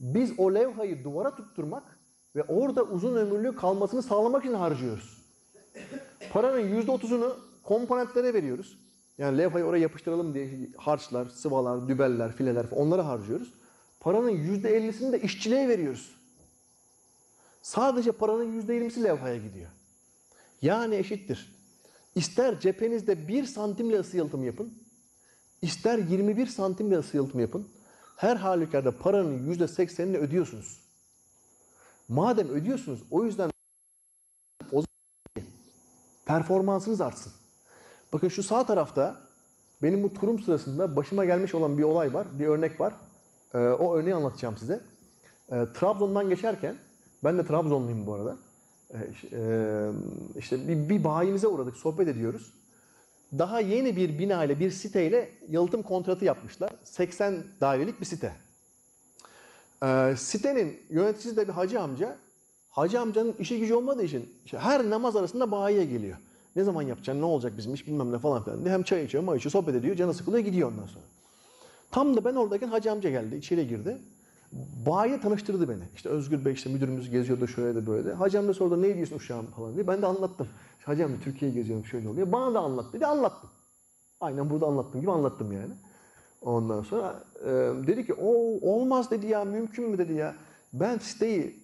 biz o levhayı duvara tutturmak ve orada uzun ömürlü kalmasını sağlamak için harcıyoruz. Paranın yüzde otuzunu komponentlere veriyoruz. Yani levhayı oraya yapıştıralım diye harçlar, sıvalar, dübeller, fileler onları harcıyoruz. Paranın yüzde ellisini de işçiliğe veriyoruz. Sadece paranın yüzde yirmisi levhaya gidiyor. Yani eşittir. İster cephenizde 1 santimle ısı yalıtımı yapın, ister 21 santimle ısı yalıtımı yapın. Her halükarda paranın yüzde seksenini ödüyorsunuz. Madem ödüyorsunuz o yüzden o performansınız artsın. Bakın şu sağ tarafta benim bu turum sırasında başıma gelmiş olan bir olay var, bir örnek var. Ee, o örneği anlatacağım size. Ee, Trabzon'dan geçerken, ben de Trabzonluyum bu arada. Ee, e, işte bir, bir bayimize uğradık, sohbet ediyoruz. Daha yeni bir bina ile, bir siteyle yalıtım kontratı yapmışlar. 80 dairelik bir site. Ee, sitenin yöneticisi de bir hacı amca. Hacı amcanın işi gücü olmadığı için işte her namaz arasında bayiye geliyor. Ne zaman yapacaksın, ne olacak bizim iş bilmem ne falan filan. Hem çay içiyor, may içiyor, sohbet ediyor, canı sıkılıyor gidiyor ondan sonra. Tam da ben oradayken hacı amca geldi, içeri girdi. Bayiye tanıştırdı beni. İşte Özgür Bey işte müdürümüz geziyordu şöyle de böyle de. Hacı amca sordu ne diyorsun uşağım falan diye. Ben de anlattım. Hacı amca Türkiye'yi geziyorum şöyle oluyor. Bana da anlat dedi, anlattım. Aynen burada anlattığım gibi anlattım yani. Ondan sonra e, dedi ki o olmaz dedi ya mümkün mü dedi ya. Ben siteyi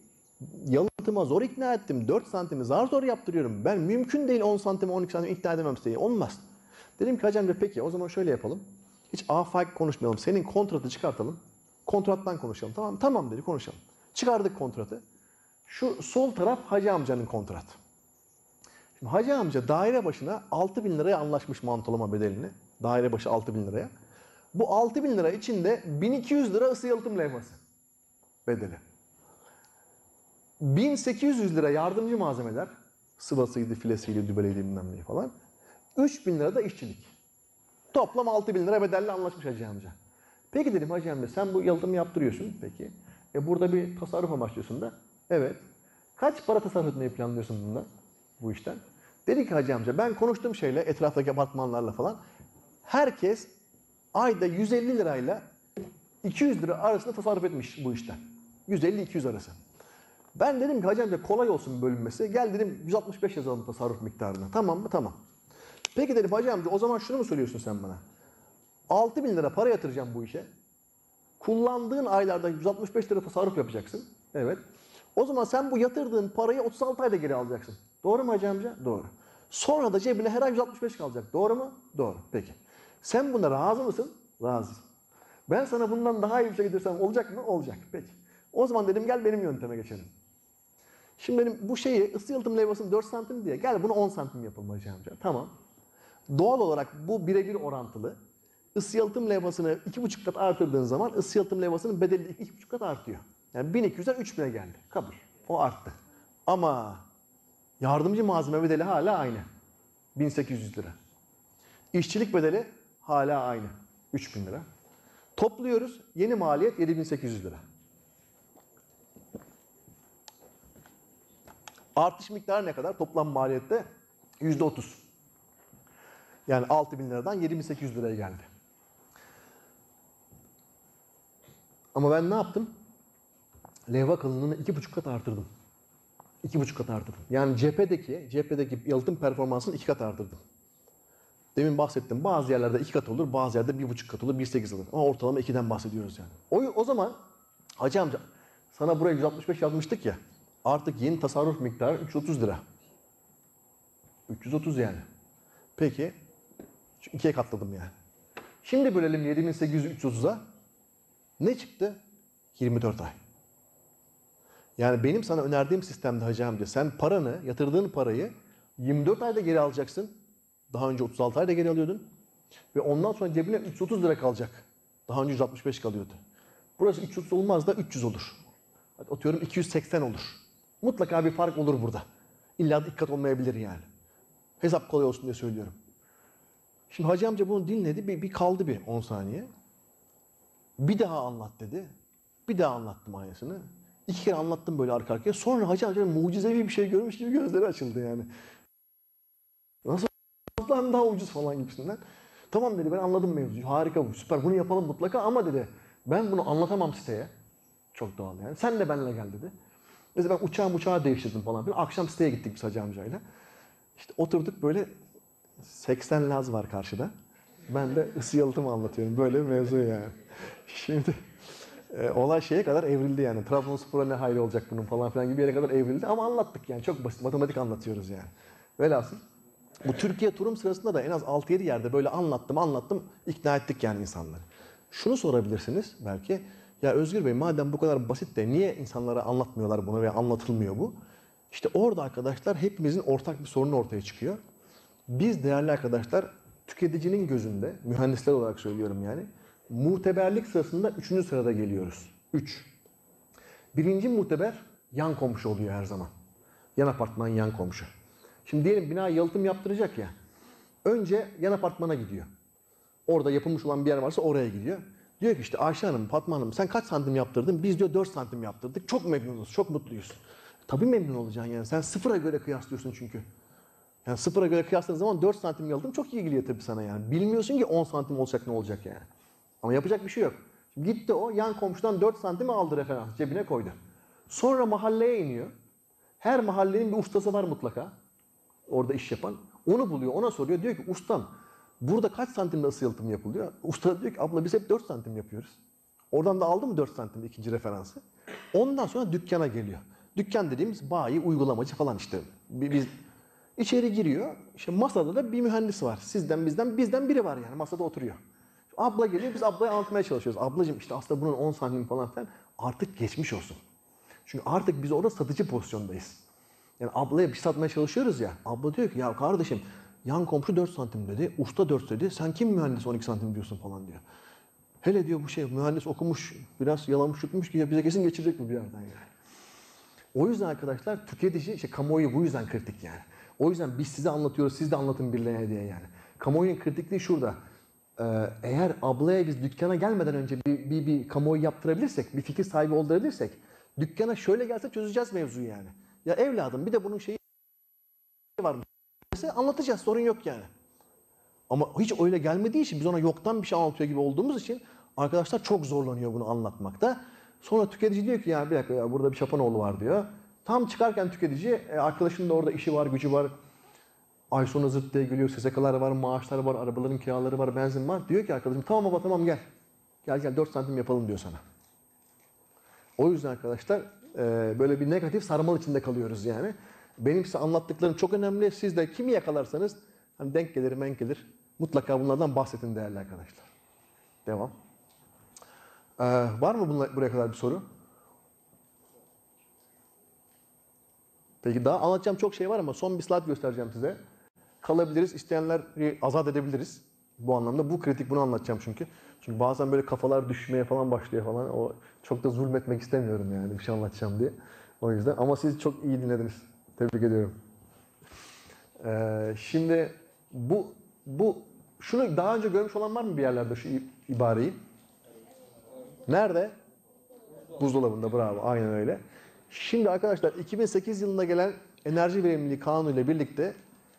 yalıtıma zor ikna ettim. 4 santimi zar zor yaptırıyorum. Ben mümkün değil 10 santim 12 santim ikna edemem siteyi. Olmaz. Dedim ki hacı amca peki o zaman şöyle yapalım. Hiç afak konuşmayalım. Senin kontratı çıkartalım. Kontrattan konuşalım. Tamam tamam dedi konuşalım. Çıkardık kontratı. Şu sol taraf hacı amcanın kontratı. Şimdi hacı amca daire başına 6 bin liraya anlaşmış mantolama bedelini. Daire başı 6 bin liraya. Bu 6 bin lira içinde 1200 lira ısı yalıtım levhası bedeli. 1800 lira yardımcı malzemeler, sıvasıydı, filesiydi, dübeleydi bilmem ne falan. 3000 lira da işçilik. Toplam 6000 lira bedelle anlaşmış hacı amca. Peki dedim hacı amca sen bu yalıtımı yaptırıyorsun peki. E burada bir tasarruf amaçlıyorsun da. Evet. Kaç para tasarruf etmeyi planlıyorsun bundan? Bu işten. Dedi ki hacı amca ben konuştuğum şeyle etraftaki apartmanlarla falan herkes ayda 150 lirayla 200 lira arasında tasarruf etmiş bu işten. 150-200 arası. Ben dedim ki hacı amca kolay olsun bölünmesi. Gel dedim 165 yazalım tasarruf miktarını. Tamam mı? Tamam. Peki dedim hacı amca o zaman şunu mu söylüyorsun sen bana? 6 bin lira para yatıracağım bu işe. Kullandığın aylarda 165 lira tasarruf yapacaksın. Evet. O zaman sen bu yatırdığın parayı 36 ayda geri alacaksın. Doğru mu hacı amca? Doğru. Sonra da cebine her ay 165 kalacak. Doğru mu? Doğru. Peki. Sen buna razı mısın? Razı. Ben sana bundan daha iyi bir şey getirsem olacak mı? Olacak. Peki. O zaman dedim gel benim yönteme geçelim. Şimdi benim bu şeyi ısı yalıtım levhasını 4 santim diye gel bunu 10 santim yapalım hacı amca. Tamam. Doğal olarak bu birebir orantılı. Isı yalıtım levhasını 2,5 kat artırdığın zaman ısı yalıtım levhasının bedeli de 2,5 kat artıyor. Yani 1200'den 3000'e geldi. Kabul. O arttı. Ama yardımcı malzeme bedeli hala aynı. 1800 lira. İşçilik bedeli hala aynı. 3000 lira. Topluyoruz. Yeni maliyet 7800 lira. Artış miktarı ne kadar? Toplam maliyette %30. Yani 6000 liradan 7800 liraya geldi. Ama ben ne yaptım? Levha kalınlığını iki buçuk kat artırdım. İki buçuk kat artırdım. Yani cephedeki, cephedeki yalıtım performansını iki kat artırdım. Demin bahsettim. Bazı yerlerde iki kat olur, bazı yerde bir buçuk kat olur, bir sekiz olur. Ama ortalama ikiden bahsediyoruz yani. O, o zaman Hacı amca sana buraya 165 yazmıştık ya. Artık yeni tasarruf miktarı 330 lira. 330 yani. Peki. Şu ikiye katladım yani. Şimdi bölelim 7800'ü 330'a. Ne çıktı? 24 ay. Yani benim sana önerdiğim sistemde hacı amca sen paranı, yatırdığın parayı 24 ayda geri alacaksın. Daha önce 36 ayda geri alıyordun. Ve ondan sonra cebine 330 lira kalacak. Daha önce 165 kalıyordu. Burası 330 olmaz da 300 olur. Hadi atıyorum 280 olur. Mutlaka bir fark olur burada. İlla dikkat olmayabilir yani. Hesap kolay olsun diye söylüyorum. Şimdi hacı amca bunu dinledi. Bir, bir kaldı bir 10 saniye. Bir daha anlat dedi. Bir daha anlattım aynısını. İki kere anlattım böyle arka arkaya. Sonra hacı amca mucizevi bir şey görmüş gibi gözleri açıldı yani. Nasıl Lan daha ucuz falan gibisinden. Tamam dedi ben anladım mevzuyu. Harika bu süper bunu yapalım mutlaka ama dedi ben bunu anlatamam siteye. Çok doğal yani. Sen de benimle gel dedi. Mesela ben uçağım uçağı değiştirdim falan filan. Akşam siteye gittik biz hacı amcayla. İşte oturduk böyle 80 laz var karşıda. Ben de ısı yalıtımı anlatıyorum. Böyle bir mevzu yani. Şimdi e, olay şeye kadar evrildi yani. Trabzonspor'a ne hayli olacak bunun falan filan gibi yere kadar evrildi. Ama anlattık yani. Çok basit. Matematik anlatıyoruz yani. Velhasıl bu Türkiye turum sırasında da en az 6-7 yerde böyle anlattım anlattım ikna ettik yani insanları. Şunu sorabilirsiniz belki. Ya Özgür Bey madem bu kadar basit de niye insanlara anlatmıyorlar bunu veya anlatılmıyor bu? İşte orada arkadaşlar hepimizin ortak bir sorunu ortaya çıkıyor. Biz değerli arkadaşlar tüketicinin gözünde, mühendisler olarak söylüyorum yani, muteberlik sırasında üçüncü sırada geliyoruz. Üç. Birinci muteber yan komşu oluyor her zaman. Yan apartman yan komşu. Şimdi diyelim bina yalıtım yaptıracak ya. Önce yan apartmana gidiyor. Orada yapılmış olan bir yer varsa oraya gidiyor. Diyor ki işte Ayşe Hanım, Fatma Hanım sen kaç santim yaptırdın? Biz diyor 4 santim yaptırdık. Çok memnunuz, çok mutluyuz. Tabii memnun olacaksın yani. Sen sıfıra göre kıyaslıyorsun çünkü. Yani sıfıra göre kıyasladığın zaman 4 santim yalıtım çok iyi geliyor tabii sana yani. Bilmiyorsun ki 10 santim olacak ne olacak yani. Ama yapacak bir şey yok. Gitti o yan komşudan 4 santimi aldı referans cebine koydu. Sonra mahalleye iniyor. Her mahallenin bir ustası var mutlaka. Orada iş yapan. Onu buluyor, ona soruyor. Diyor ki ustam burada kaç santimde ısı yalıtım yapılıyor? Usta diyor ki abla biz hep 4 santim yapıyoruz. Oradan da aldı mı 4 santim ikinci referansı? Ondan sonra dükkana geliyor. Dükkan dediğimiz bayi, uygulamacı falan işte. Bi- Biz içeri giriyor. İşte masada da bir mühendis var. Sizden bizden bizden biri var yani masada oturuyor. Abla geliyor biz ablaya anlatmaya çalışıyoruz. Ablacığım işte aslında bunun 10 santim falan filan artık geçmiş olsun. Çünkü artık biz orada satıcı pozisyondayız. Yani ablaya bir satmaya çalışıyoruz ya. Abla diyor ki ya kardeşim yan komşu 4 santim dedi. Usta 4 dedi. Sen kim mühendis 12 santim diyorsun falan diyor. Hele diyor bu şey mühendis okumuş biraz yalamış yutmuş ki ya bize kesin geçirecek mi bir yerden yani. O yüzden arkadaşlar tüketici, işte kamuoyu bu yüzden kritik yani. O yüzden biz size anlatıyoruz, siz de anlatın birilerine diye yani. Kamuoyunun kritikliği şurada. Ee, eğer ablaya biz dükkana gelmeden önce bir, bir, bir kamuoyu yaptırabilirsek, bir fikir sahibi oldurabilirsek, dükkana şöyle gelse çözeceğiz mevzuyu yani. Ya evladım bir de bunun şeyi var. Mesela anlatacağız, sorun yok yani. Ama hiç öyle gelmediği için biz ona yoktan bir şey anlatıyor gibi olduğumuz için arkadaşlar çok zorlanıyor bunu anlatmakta. Sonra tüketici diyor ki ya bir dakika ya burada bir Şapanoğlu var diyor. Tam çıkarken tüketici e, arkadaşının da orada işi var, gücü var. Ay sonu zırt diye geliyor, SSK'lar var, maaşlar var, arabaların kiraları var, benzin var. Diyor ki arkadaşım tamam baba tamam gel. Gel gel 4 santim yapalım diyor sana. O yüzden arkadaşlar e, böyle bir negatif sarmal içinde kalıyoruz yani. Benim size anlattıklarım çok önemli. Siz de kimi yakalarsanız hani denk gelir, menk gelir. Mutlaka bunlardan bahsedin değerli arkadaşlar. Devam. Ee, var mı bunla, buraya kadar bir soru? Peki daha anlatacağım çok şey var ama son bir slide göstereceğim size. Kalabiliriz, isteyenleri azat edebiliriz. Bu anlamda bu kritik bunu anlatacağım çünkü. Çünkü bazen böyle kafalar düşmeye falan başlıyor falan. O çok da zulmetmek istemiyorum yani bir şey anlatacağım diye. O yüzden ama siz çok iyi dinlediniz. Tebrik ediyorum. Ee, şimdi bu bu şunu daha önce görmüş olan var mı bir yerlerde şu ibareyi? Nerede? Buzdolabında bravo aynen öyle. Şimdi arkadaşlar 2008 yılında gelen enerji verimliliği kanunu ile birlikte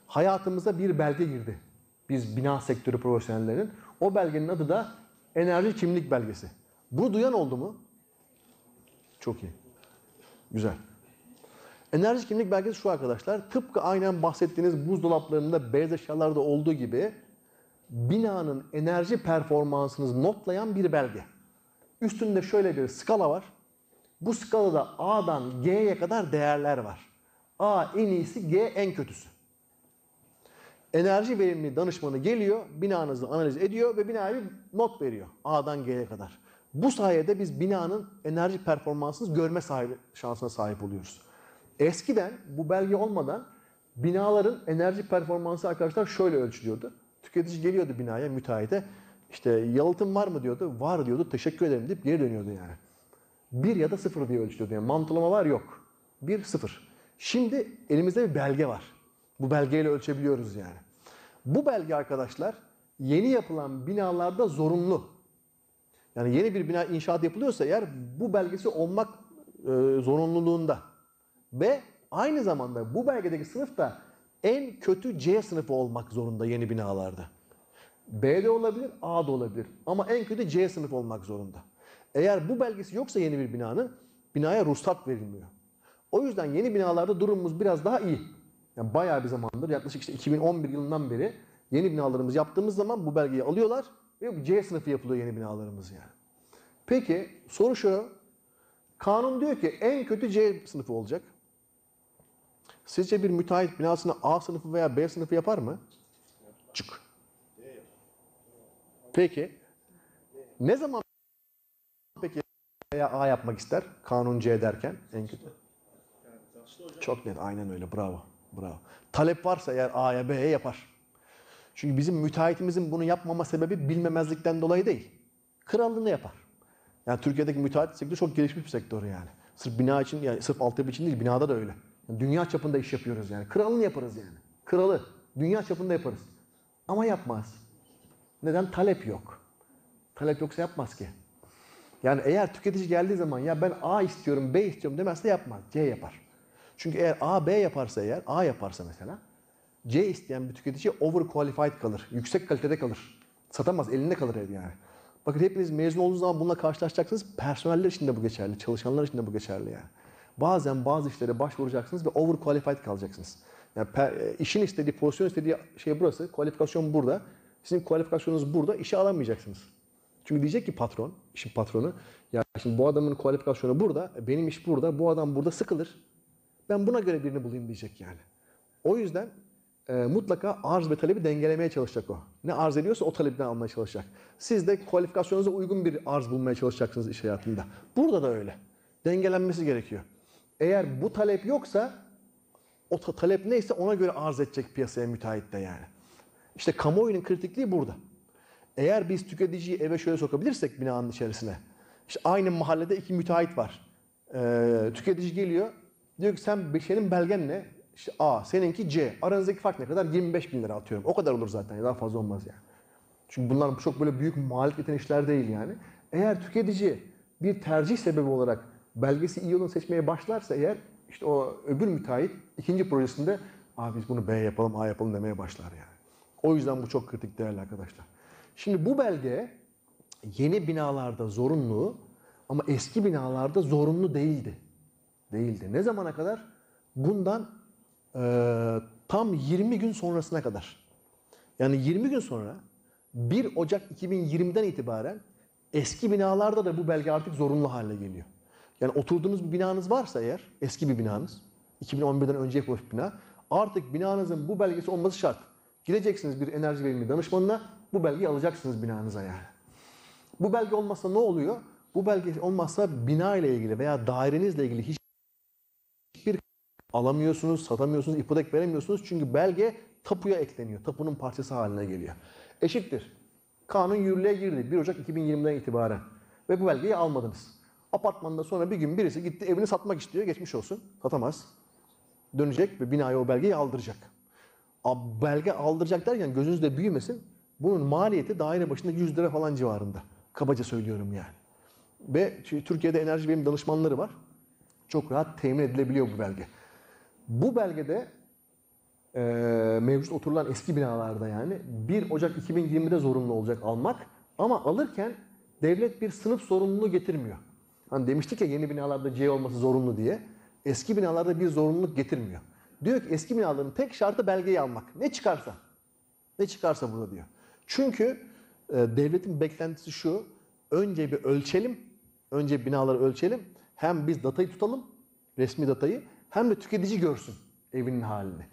hayatımıza bir belge girdi. Biz bina sektörü profesyonellerinin. O belgenin adı da enerji kimlik belgesi. Bunu duyan oldu mu? Çok iyi. Güzel. Enerji kimlik belgesi şu arkadaşlar. Tıpkı aynen bahsettiğiniz buzdolaplarında, beyaz eşyalarda olduğu gibi binanın enerji performansını notlayan bir belge. Üstünde şöyle bir skala var. Bu skalada A'dan G'ye kadar değerler var. A en iyisi, G en kötüsü. Enerji verimli danışmanı geliyor, binanızı analiz ediyor ve binaya bir not veriyor. A'dan G'ye kadar. Bu sayede biz binanın enerji performansını görme sahibi, şansına sahip oluyoruz. Eskiden bu belge olmadan binaların enerji performansı arkadaşlar şöyle ölçülüyordu. Tüketici geliyordu binaya, müteahhite. İşte yalıtım var mı diyordu. Var diyordu. Teşekkür ederim deyip geri dönüyordu yani. Bir ya da sıfır diye ölçülüyordu. Yani mantolama var yok. Bir sıfır. Şimdi elimizde bir belge var. Bu belgeyle ölçebiliyoruz yani. Bu belge arkadaşlar yeni yapılan binalarda zorunlu. Yani yeni bir bina inşaat yapılıyorsa eğer bu belgesi olmak e, zorunluluğunda. Ve aynı zamanda bu belgedeki sınıf da en kötü C sınıfı olmak zorunda yeni binalarda. B de olabilir, A da olabilir. Ama en kötü C sınıfı olmak zorunda. Eğer bu belgesi yoksa yeni bir binanın binaya ruhsat verilmiyor. O yüzden yeni binalarda durumumuz biraz daha iyi. Yani bayağı bir zamandır yaklaşık işte 2011 yılından beri yeni binalarımız yaptığımız zaman bu belgeyi alıyorlar ve C sınıfı yapılıyor yeni binalarımız yani. Peki soru şu. Kanun diyor ki en kötü C sınıfı olacak. Sizce bir müteahhit binasını A sınıfı veya B sınıfı yapar mı? Çık. Peki. Ne zaman peki veya A yapmak ister? Kanun C derken en kötü. Çok net. Aynen öyle. Bravo. Bravo. Talep varsa eğer A'ya B'ye yapar. Çünkü bizim müteahhitimizin bunu yapmama sebebi bilmemezlikten dolayı değil. Krallığını yapar. Yani Türkiye'deki müteahhit sektörü çok gelişmiş bir sektör yani. Sırf bina için, yani sırf altyapı için değil, binada da öyle. Yani dünya çapında iş yapıyoruz yani. Kralını yaparız yani. Kralı. Dünya çapında yaparız. Ama yapmaz. Neden? Talep yok. Talep yoksa yapmaz ki. Yani eğer tüketici geldiği zaman ya ben A istiyorum, B istiyorum demezse yapmaz. C yapar. Çünkü eğer A, B yaparsa eğer, A yaparsa mesela C isteyen bir tüketici overqualified kalır. Yüksek kalitede kalır. Satamaz, elinde kalır ev yani. Bakın hepiniz mezun olduğunuz zaman bununla karşılaşacaksınız. Personeller için de bu geçerli, çalışanlar için de bu geçerli yani. Bazen bazı işlere başvuracaksınız ve overqualified kalacaksınız. Yani per- e, işin istediği, pozisyon istediği şey burası, kualifikasyon burada. Sizin kualifikasyonunuz burada, işe alamayacaksınız. Çünkü diyecek ki patron, işin patronu, ya şimdi bu adamın kualifikasyonu burada, benim iş burada, bu adam burada sıkılır. Ben buna göre birini bulayım diyecek yani. O yüzden e, mutlaka arz ve talebi dengelemeye çalışacak o. Ne arz ediyorsa o talebden almaya çalışacak. Siz de kualifikasyonunuza uygun bir arz bulmaya çalışacaksınız iş hayatında. Burada da öyle. Dengelenmesi gerekiyor. Eğer bu talep yoksa o ta- talep neyse ona göre arz edecek piyasaya müteahhit de yani. İşte kamuoyunun kritikliği burada. Eğer biz tüketiciyi eve şöyle sokabilirsek binanın içerisine. İşte aynı mahallede iki müteahhit var. Ee, tüketici geliyor. Diyor ki sen senin belgen ne? İşte A, seninki C. Aranızdaki fark ne kadar? 25 bin lira atıyorum. O kadar olur zaten. Daha fazla olmaz yani. Çünkü bunlar çok böyle büyük maliyet getiren işler değil yani. Eğer tüketici bir tercih sebebi olarak belgesi iyi olanı seçmeye başlarsa eğer işte o öbür müteahhit ikinci projesinde abi biz bunu B yapalım A yapalım demeye başlar yani. O yüzden bu çok kritik değerli arkadaşlar. Şimdi bu belge yeni binalarda zorunlu ama eski binalarda zorunlu değildi. Değildi. Ne zamana kadar? Bundan eee, tam 20 gün sonrasına kadar. Yani 20 gün sonra 1 Ocak 2020'den itibaren eski binalarda da bu belge artık zorunlu hale geliyor. Yani oturduğunuz bir binanız varsa eğer, eski bir binanız, 2011'den önce yapılmış bina, artık binanızın bu belgesi olması şart. Gideceksiniz bir enerji verimli danışmanına, bu belgeyi alacaksınız binanıza yani. Bu belge olmazsa ne oluyor? Bu belge olmazsa bina ile ilgili veya dairenizle ilgili hiç alamıyorsunuz, satamıyorsunuz, ipotek veremiyorsunuz. Çünkü belge tapuya ekleniyor. Tapunun parçası haline geliyor. Eşittir. Kanun yürürlüğe girdi 1 Ocak 2020'den itibaren. Ve bu belgeyi almadınız. Apartmanda sonra bir gün birisi gitti evini satmak istiyor. Geçmiş olsun. Satamaz. Dönecek ve binaya o belgeyi aldıracak. Belge aldıracak derken gözünüzde büyümesin. Bunun maliyeti daire başına 100 lira falan civarında. Kabaca söylüyorum yani. Ve Türkiye'de enerji verim danışmanları var. Çok rahat temin edilebiliyor bu belge. Bu belgede e, mevcut oturulan eski binalarda yani 1 Ocak 2020'de zorunlu olacak almak ama alırken devlet bir sınıf zorunluluğu getirmiyor. Hani demiştik ya yeni binalarda C olması zorunlu diye. Eski binalarda bir zorunluluk getirmiyor. Diyor ki eski binaların tek şartı belgeyi almak. Ne çıkarsa. Ne çıkarsa burada diyor. Çünkü e, devletin beklentisi şu. Önce bir ölçelim. Önce binaları ölçelim. Hem biz datayı tutalım. Resmi datayı. Hem de tüketici görsün evinin halini.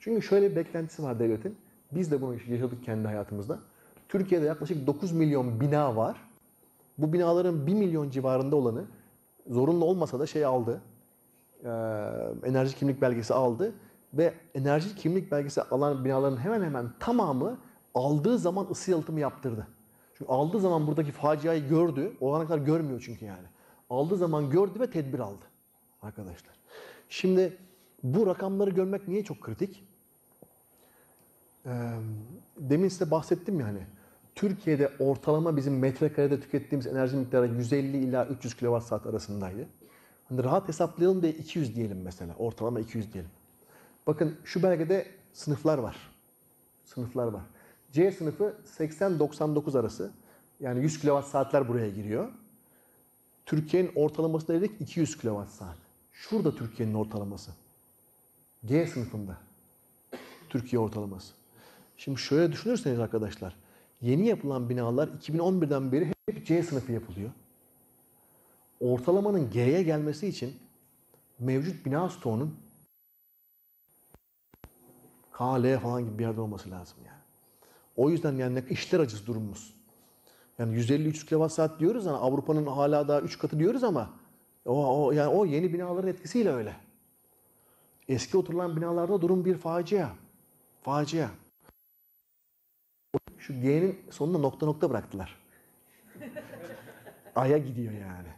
Çünkü şöyle bir beklentisi var devletin. Biz de bunu yaşadık kendi hayatımızda. Türkiye'de yaklaşık 9 milyon bina var. Bu binaların 1 milyon civarında olanı zorunlu olmasa da şey aldı. e, enerji kimlik belgesi aldı ve enerji kimlik belgesi alan binaların hemen hemen tamamı aldığı zaman ısı yalıtımı yaptırdı. Çünkü aldığı zaman buradaki faciayı gördü. O ana kadar görmüyor çünkü yani. Aldığı zaman gördü ve tedbir aldı arkadaşlar. Şimdi bu rakamları görmek niye çok kritik? Ee, demin size bahsettim ya hani Türkiye'de ortalama bizim metrekarede tükettiğimiz enerji miktarı 150 ila 300 kWh arasındaydı. Hani rahat hesaplayalım diye 200 diyelim mesela. Ortalama 200 diyelim. Bakın şu belgede sınıflar var. Sınıflar var. C sınıfı 80-99 arası. Yani 100 kWh saatler buraya giriyor. Türkiye'nin ortalaması dedik 200 kWh saat. Şurada Türkiye'nin ortalaması. G sınıfında. Türkiye ortalaması. Şimdi şöyle düşünürseniz arkadaşlar. Yeni yapılan binalar 2011'den beri hep C sınıfı yapılıyor. Ortalamanın G'ye gelmesi için mevcut bina stoğunun KL falan gibi bir yerde olması lazım yani. O yüzden yani işler acısı durumumuz. Yani 150-300 kWh diyoruz ama Avrupa'nın hala daha 3 katı diyoruz ama o, o yani o yeni binaların etkisiyle öyle. Eski oturulan binalarda durum bir facia. Facia. Şu G'nin sonuna nokta nokta bıraktılar. Ay'a gidiyor yani.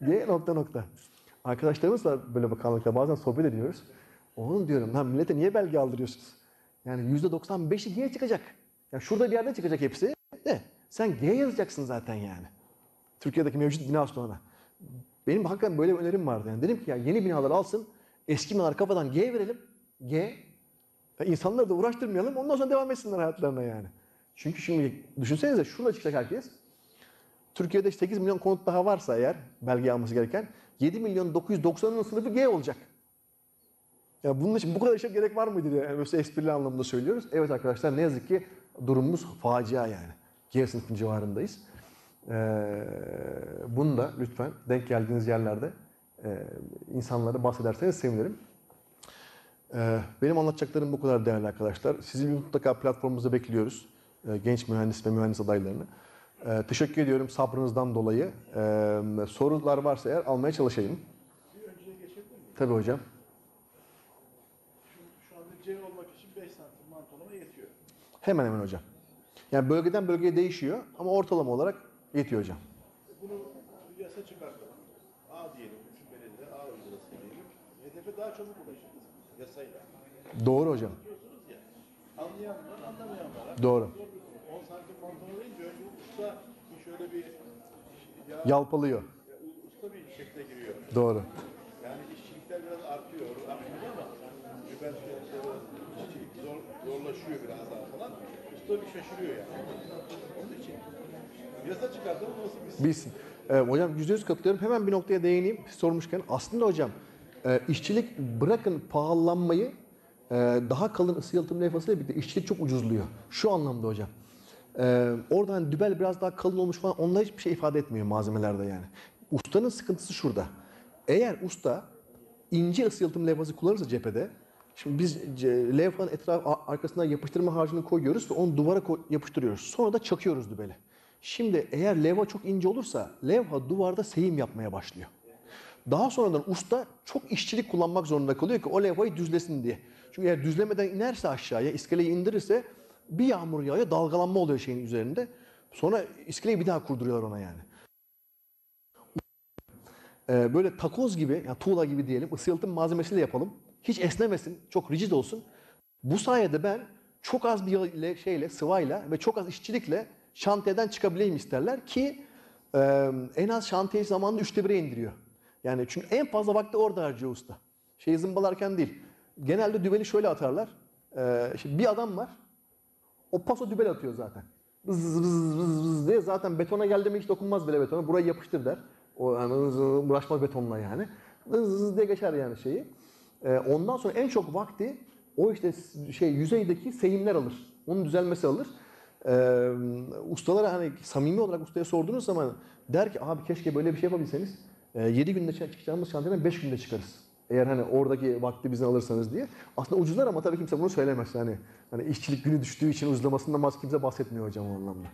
G nokta nokta. Arkadaşlarımız var böyle bakanlıkta bazen sohbet ediyoruz. Oğlum diyorum lan millete niye belge aldırıyorsunuz? Yani %95'i G çıkacak. Ya şurada bir yerde çıkacak hepsi. De sen G yazacaksın zaten yani. Türkiye'deki mevcut bina stoğuna. Benim hakikaten böyle bir önerim vardı. Yani dedim ki ya yeni binalar alsın, eski binalar kafadan G verelim. G. Ya insanları da uğraştırmayalım. Ondan sonra devam etsinler hayatlarına yani. Çünkü şimdi düşünsenize şurada çıkacak herkes. Türkiye'de 8 milyon konut daha varsa eğer belge alması gereken 7 milyon 990'ın sınıfı G olacak. Ya bunun için bu kadar işe gerek var mıydı diye yani esprili anlamda söylüyoruz. Evet arkadaşlar ne yazık ki durumumuz facia yani. G sınıfın civarındayız. Ee, bunu da lütfen denk geldiğiniz yerlerde e, insanlara bahsederseniz sevinirim. Ee, benim anlatacaklarım bu kadar değerli arkadaşlar. Sizi mutlaka platformumuzda bekliyoruz. Ee, genç mühendis ve mühendis adaylarını. Ee, teşekkür ediyorum sabrınızdan dolayı. Ee, sorular varsa eğer almaya çalışayım. Tabii hocam. Şu, şu anda C olmak için 5 santim mantolama yetiyor. Hemen hemen hocam. Yani bölgeden bölgeye değişiyor ama ortalama olarak yetiyor hocam. Bunu yasa çıkartalım. A diyelim, bütün belediye A uygulaması diyelim. Hedefe daha çabuk ulaşırız yasayla. Doğru hocam. Diyorsunuz ya, anlayan var, anlamayan var. Doğru. 10 santim pantolon deyince önce usta bir şöyle bir ya, Yalpalıyor. ya usta bir şekle giriyor. Doğru. Yani işçilikler biraz artıyor, ama ben fiyatları işçilik zor, zorlaşıyor biraz daha falan. Usta bir şaşırıyor yani. Onun için yasa çıkartalım nasıl bir Bilsin. Ee, hocam %100 katılıyorum. Hemen bir noktaya değineyim sormuşken. Aslında hocam e, işçilik bırakın pahalanmayı e, daha kalın ısı yalıtım levhasıyla birlikte işçilik çok ucuzluyor. Şu anlamda hocam. E, oradan dübel biraz daha kalın olmuş falan onda hiçbir şey ifade etmiyor malzemelerde yani. Ustanın sıkıntısı şurada. Eğer usta ince ısı yalıtım levhası kullanırsa cephede Şimdi biz levhanın etraf arkasına yapıştırma harcını koyuyoruz ve onu duvara yapıştırıyoruz. Sonra da çakıyoruz dübeli. Şimdi eğer levha çok ince olursa levha duvarda seyim yapmaya başlıyor. Daha sonradan usta çok işçilik kullanmak zorunda kalıyor ki o levhayı düzlesin diye. Çünkü eğer düzlemeden inerse aşağıya, iskeleyi indirirse bir yağmur yağıyor, dalgalanma oluyor şeyin üzerinde. Sonra iskeleyi bir daha kurduruyorlar ona yani. Ee, böyle takoz gibi, yani tuğla gibi diyelim, ısı yalıtım malzemesiyle yapalım. Hiç esnemesin, çok rigid olsun. Bu sayede ben çok az bir şeyle, sıvayla ve çok az işçilikle şantiyeden çıkabileyim isterler ki e, en az şantiye zamanını üçte bire indiriyor. Yani çünkü en fazla vakti orada harcıyor usta. Şeyi zımbalarken değil. Genelde dübeli şöyle atarlar. E, şimdi bir adam var, o paso dübel atıyor zaten. Vız vız vız vız diye zaten betona geldi mi hiç dokunmaz bile betona. Burayı yapıştır der. O yani uğraşmaz betonla yani. Vız vız diye geçer yani şeyi. Ee, ondan sonra en çok vakti o işte şey yüzeydeki seyimler alır. Onun düzelmesi alır. Ee, ustalara hani samimi olarak ustaya sorduğunuz zaman der ki abi keşke böyle bir şey yapabilseniz. 7 günde çıkacağımız şantiyeden 5 günde çıkarız. Eğer hani oradaki vakti bizden alırsanız diye. Aslında ucuzlar ama tabii kimse bunu söylemez. Yani hani işçilik günü düştüğü için ucuzlamasından kimse bahsetmiyor hocam o anlamda.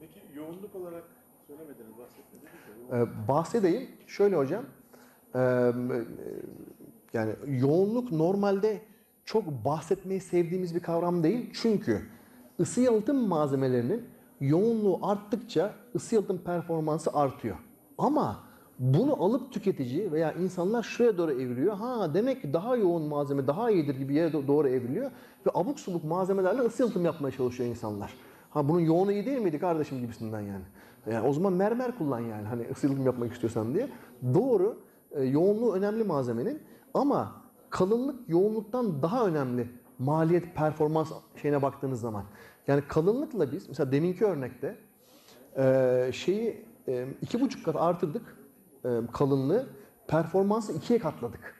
Peki yoğunluk olarak söylemediniz, bahsetmediniz. Ee, bahsedeyim. Şöyle hocam. Ee, yani yoğunluk normalde çok bahsetmeyi sevdiğimiz bir kavram değil. Çünkü ısı yalıtım malzemelerinin yoğunluğu arttıkça ısı yalıtım performansı artıyor. Ama bunu alıp tüketici veya insanlar şuraya doğru evriliyor. Ha demek ki daha yoğun malzeme daha iyidir gibi yere do- doğru evriliyor. Ve abuk subuk malzemelerle ısı yalıtım yapmaya çalışıyor insanlar. Ha bunun yoğunu iyi değil miydi kardeşim gibisinden yani. Yani o zaman mermer kullan yani hani ısı yalıtım yapmak istiyorsan diye. Doğru e, yoğunluğu önemli malzemenin ama kalınlık yoğunluktan daha önemli maliyet performans şeyine baktığınız zaman. Yani kalınlıkla biz mesela deminki örnekte e, şeyi e, iki buçuk kat artırdık e, kalınlığı performansı ikiye katladık.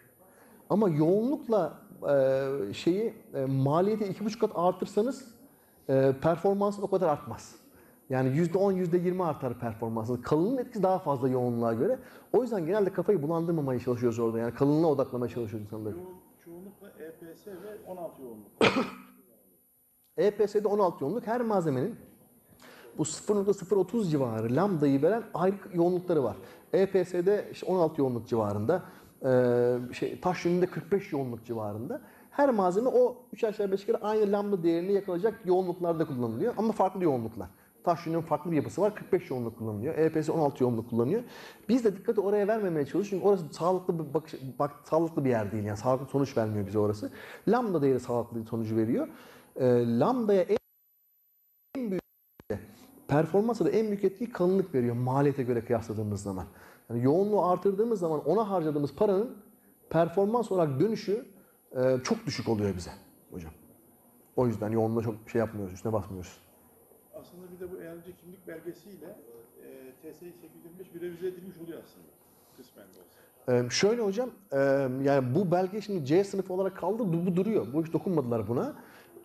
Ama yoğunlukla şeyi maliyeti iki buçuk kat artırsanız performans o kadar artmaz. Yani yüzde on, yüzde yirmi artar performansı. Kalınlığın etkisi daha fazla yoğunluğa göre. O yüzden genelde kafayı bulandırmamaya çalışıyoruz orada. Yani kalınlığa odaklamaya çalışıyoruz insanları. Çoğun, çoğunlukla EPS ve 16 yoğunluk. EPS'de 16 yoğunluk her malzemenin bu 0.030 civarı lambdayı veren ayrı yoğunlukları var. EPS'de işte 16 yoğunluk civarında, eee, şey, taş yönünde 45 yoğunluk civarında. Her malzeme o 3 aşağı 5 yukarı aynı lambda değerini yakalayacak yoğunluklarda kullanılıyor ama farklı yoğunluklar. Taş yününün farklı bir yapısı var. 45 yoğunluk kullanılıyor. EPS 16 yoğunluk kullanıyor. Biz de dikkati oraya vermemeye çalışıyoruz. Çünkü orası sağlıklı bir bakış, bak, sağlıklı bir yer değil. Yani sağlıklı sonuç vermiyor bize orası. Lambda değeri sağlıklı bir sonucu veriyor. Ee, lambdaya en en büyük performansa da en büyük etkiyi kalınlık veriyor maliyete göre kıyasladığımız zaman. Yani yoğunluğu artırdığımız zaman ona harcadığımız paranın performans olarak dönüşü e, çok düşük oluyor bize hocam. O yüzden yoğunluğa çok şey yapmıyoruz, üstüne basmıyoruz. De bu eğlence kimlik belgesiyle e, TSE 825 bir revize edilmiş oluyor aslında. Kısmen de olsa. Ee, şöyle hocam, e, yani bu belge şimdi C sınıfı olarak kaldı, bu duruyor. Bu hiç dokunmadılar buna.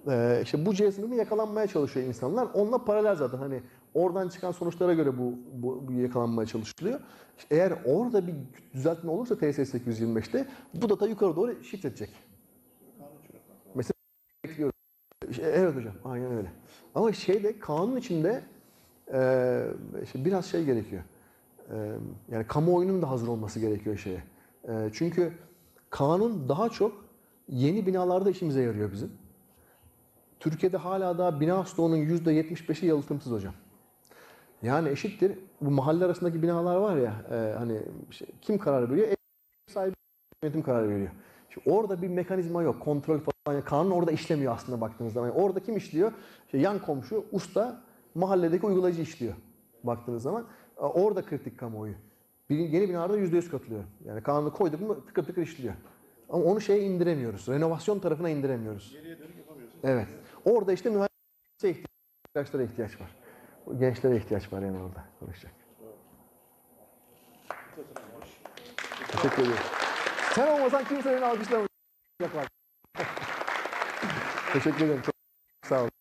Ee, işte bu C sınıfı yakalanmaya çalışıyor insanlar. Onunla paralel zaten hani oradan çıkan sonuçlara göre bu, bu, bu yakalanmaya çalışılıyor. İşte eğer orada bir düzeltme olursa TS 825'te bu data yukarı doğru shift edecek. Mesela bekliyoruz. İşte, Evet hocam, aynen öyle. Ama şeyde kanun içinde e, işte biraz şey gerekiyor. E, yani kamuoyunun da hazır olması gerekiyor şeye. E, çünkü kanun daha çok yeni binalarda işimize yarıyor bizim. Türkiye'de hala daha bina stoğunun %75'i yalıtımsız hocam. Yani eşittir bu mahalle arasındaki binalar var ya e, hani işte kim karar veriyor? Ev sahibi yönetim karar veriyor. Şimdi orada bir mekanizma yok, kontrol falan. Yani kanun orada işlemiyor aslında baktığınız zaman. Yani orada kim işliyor? İşte yan komşu, usta, mahalledeki uygulayıcı işliyor baktığınız zaman. E, Orada kritik kamuoyu. Bir, yeni binalarda %100 katılıyor. Yani kanunu koyduk mu tıkır tıkır işliyor. Ama onu şeye indiremiyoruz. Renovasyon tarafına indiremiyoruz. Geriye dönük yapamıyorsun. Evet. Orada işte mühendisliğe ihtiyaçlara ihtiyaç var. Gençlere ihtiyaç var yani orada konuşacak. Teşekkür ediyorum. Sen olmasan kimsenin alkışlamayacak var. Teşekkür ederim. Çok sağ olun.